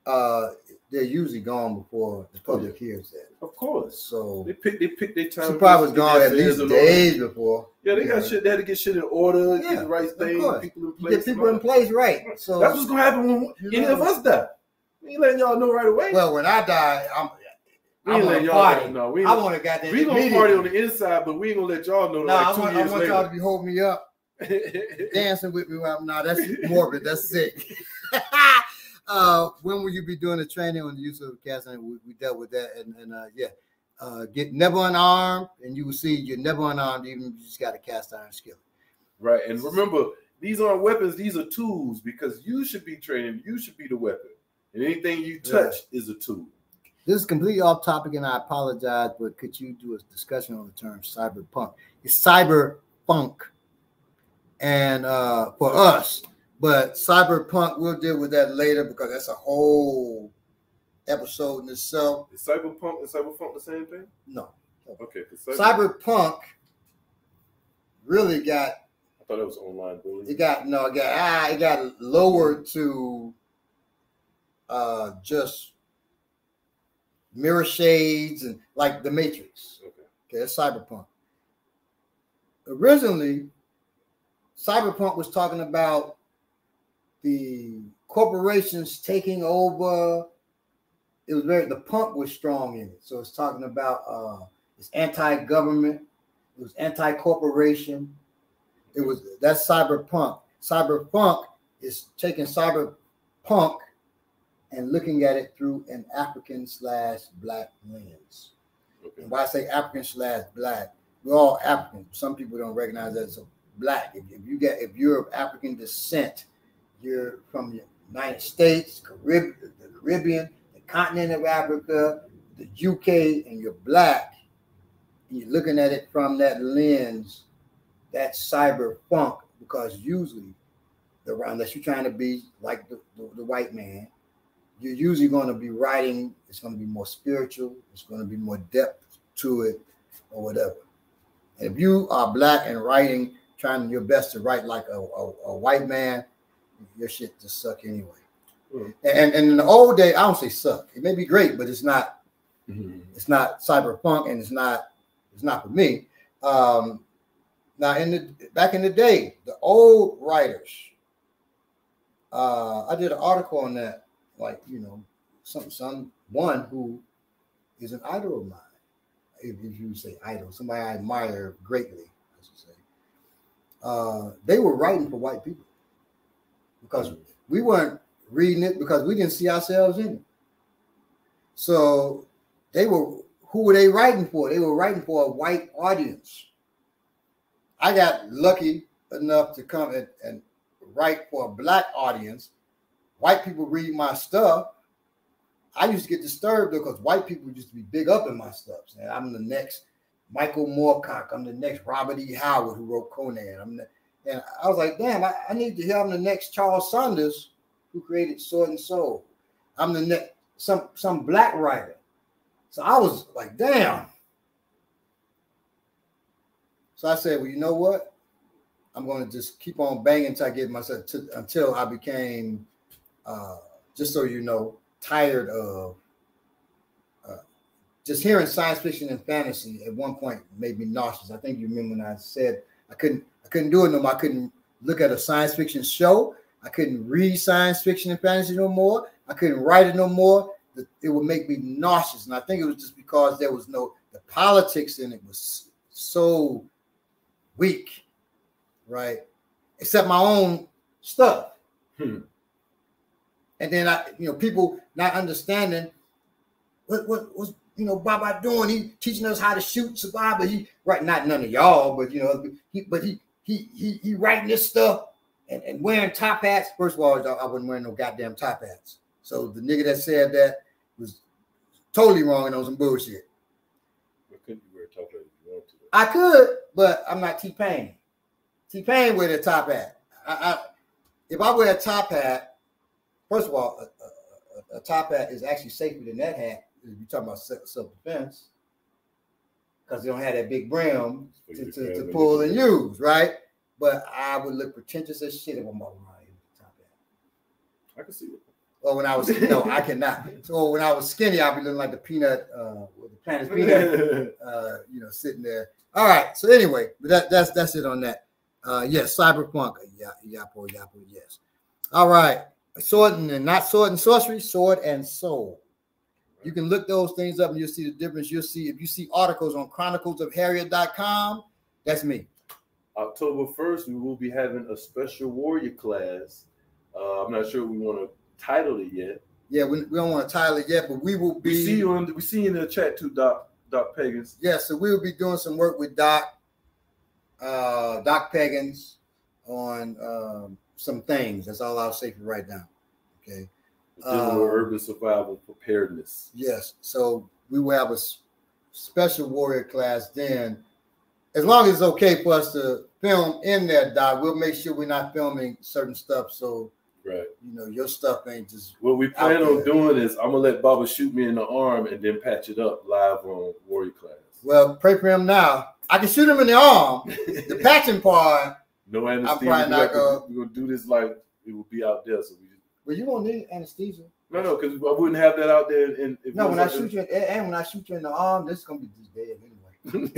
uh, they're usually gone before the public hears that. Of course. So They pick they pick their time. she probably was gone at least affairs in order. days before. Yeah, they got Yeah. shit. They had to get shit in order, Yeah, get the right of thing, people in place. get people in place, right? So That's what's gonna happen when You any know. of us die. We ain't letting y'all know right away. well, when I die, I'm we ain't letting y'all party. know. No, we I want to got that. we gonna party on the inside, but we ain't gonna let y'all know. No, like I want, I want y'all to be holding me up, dancing with me. Now that's morbid. That's sick. uh, when will you be doing the training on the use of casting? We, we dealt with that, and, and uh, yeah, uh, get never unarmed, and you will see you're never unarmed, even if you just got a cast iron skill. right, and remember, these aren't weapons; these are tools. Because you should be training. You should be the weapon, and anything you touch is a tool. This is completely off topic, and I apologize, but could you do a discussion on the term cyberpunk? It's cyberpunk, and uh, for us, but cyberpunk, we'll deal with that later because that's a whole episode in itself. Is cyberpunk and cyberpunk the same thing? No, Okay. cyber, cyberpunk really got I thought it was online bullying. it got no, it got ah, it got lowered to uh just mirror shades and like the Matrix. Okay. Okay, that's cyberpunk. Originally, cyberpunk was talking about the corporations taking over. It was very the punk was strong in it, so it's talking about uh, it's anti-government, it was anti-corporation. It was that's cyberpunk. Cyberfunk is taking cyberpunk and looking at it through an African slash black lens. Okay. And why I say African slash black, we're all African. Some people don't recognize that as a black. If, if you get if you're of African descent, you're from the United States, Carib, the Caribbean, the continent of Africa, the UK, and you're black, and you're looking at it from that lens, that's cyberfunk, because usually unless you're trying to be like the, the, the white man, you're usually going to be writing, it's going to be more spiritual, it's going to be more depth to it, or whatever. And if you are black and writing, trying your best to write like a, a, a white man, your shit just suck anyway. Mhm. And, and in the old day, I don't say suck. It may be great, but it's not Mhm. it's not cyberfunk and it's not it's not for me. Um now in the back in the day, the old writers, uh I did an article on that, like you know, some someone who is an idol of mine. If, if you say idol, somebody I admire greatly, I should say. Uh they were writing for white people because we weren't reading it because we didn't see ourselves in it. So they were who were they writing for? They were writing for a white audience. I got lucky enough to come and, and write for a black audience. White people read my stuff. I used to get disturbed because white people used to be big up in my stuff. Saying I'm the next Michael Moorcock. I'm the next Robert E. Howard who wrote Conan. I'm the, and I was like, damn, I, I need to hear I'm the next Charles Saunders who created Sword and Soul. I'm the next some some black writer. So I was like, damn. So I said, well, you know what? I'm going to just keep on banging until I get myself to, until I became, uh, just so you know, tired of just hearing science fiction and fantasy. At one point, made me nauseous. I think you remember when I said I couldn't, I couldn't do it no more. I couldn't look at a science fiction show. I couldn't read science fiction and fantasy no more. I couldn't write it no more. It would make me nauseous, and I think it was just because there was no the politics in it was so weak, right? Except my own stuff. Hmm. And then I, you know, people not understanding what what was you know Baba doing. He teaching us how to shoot, survive, but he right not none of y'all, but you know, he but he he he he writing this stuff and, and wearing top hats. First of all, I wasn't wearing no goddamn top hats. So the nigga that said that was totally wrong and on some bullshit. Why couldn't you wear a top hat if you to? I could, but I'm not T Pain. T Pain wear the top hat. I, I, if I wear a top hat, first of all, a, a a top hat is actually safer than that hat. You're talking about self defense, because they don't have that big brim to, to, to pull and use, right? But I would look pretentious as shit if I'm walking around here top hat. I can see it. Or when I was no, I cannot. So when I was skinny, I'd be looking like the peanut, uh, the planet peanut, uh, you know, sitting there. All right. So anyway, but that that's that's it on that. Uh, yes, cyberpunk. Yeah, yapo, yapo. Yes. All right. Sword and not sword and sorcery, sword and soul. You can look those things up and you'll see the difference. You'll see if you see articles on Chronicles of chroniclesofharriet.com, that's me. October 1st, we will be having a special warrior class. Uh, I'm not sure we want to title it yet. Yeah, we, we don't want to title it yet, but we will be. We see you on. We see you in the chat too, Doc. Doc Pagans. Yeah, so we will be doing some work with Doc, uh, Doc Pagans on um, some things. That's all I'll say for right now. Okay. Um, urban survival preparedness. Yes. So we will have a special warrior class then. As long as it's okay for us to film in there, Doc, we'll make sure we're not filming certain stuff. So Right. You know, your stuff ain't just. What we plan on doing is I'm gonna let Baba shoot me in the arm and then patch it up live on Warrior Class. Well, pray for him now. I can shoot him in the arm. the patching part. No anesthesia. I'm probably not gonna. We're gonna do this like it will be out there. So we. Well, you won't need anesthesia. No, no, because I wouldn't have that out there. In, no, when I shoot you, in, and when I shoot you in the arm, this is gonna be just dead anyway.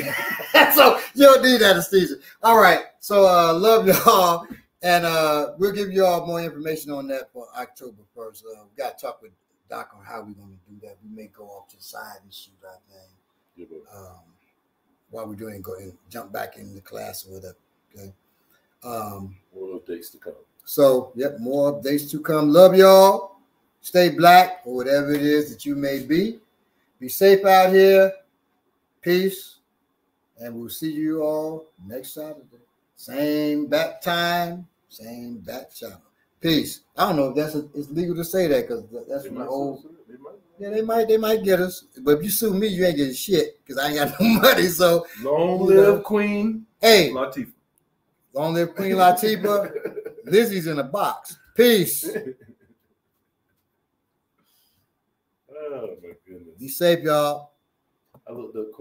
so you don't need anesthesia. All right. So uh love y'all. And uh, we'll give you all more information on that for October 1st. Uh, we got to talk with Doc on how we're going to do that. We may go off to the side and shoot our thing um, while we're doing go and jump back in the class or whatever. Okay. Um, more updates to come. So, yep, more updates to come. Love y'all. Stay black or whatever it is that you may be. Be safe out here. Peace. And we'll see you all next Saturday. Same bat time, same bat channel. Peace. I don't know if that's a, it's legal to say that because that's the old. They yeah, they might they might get us, but if you sue me, you ain't getting shit because I ain't got no money. So long live know. Queen. Hey, Latifah. Long live Queen Latifah. Lizzie's in a box. Peace. oh my goodness. Be safe, y'all. I looked up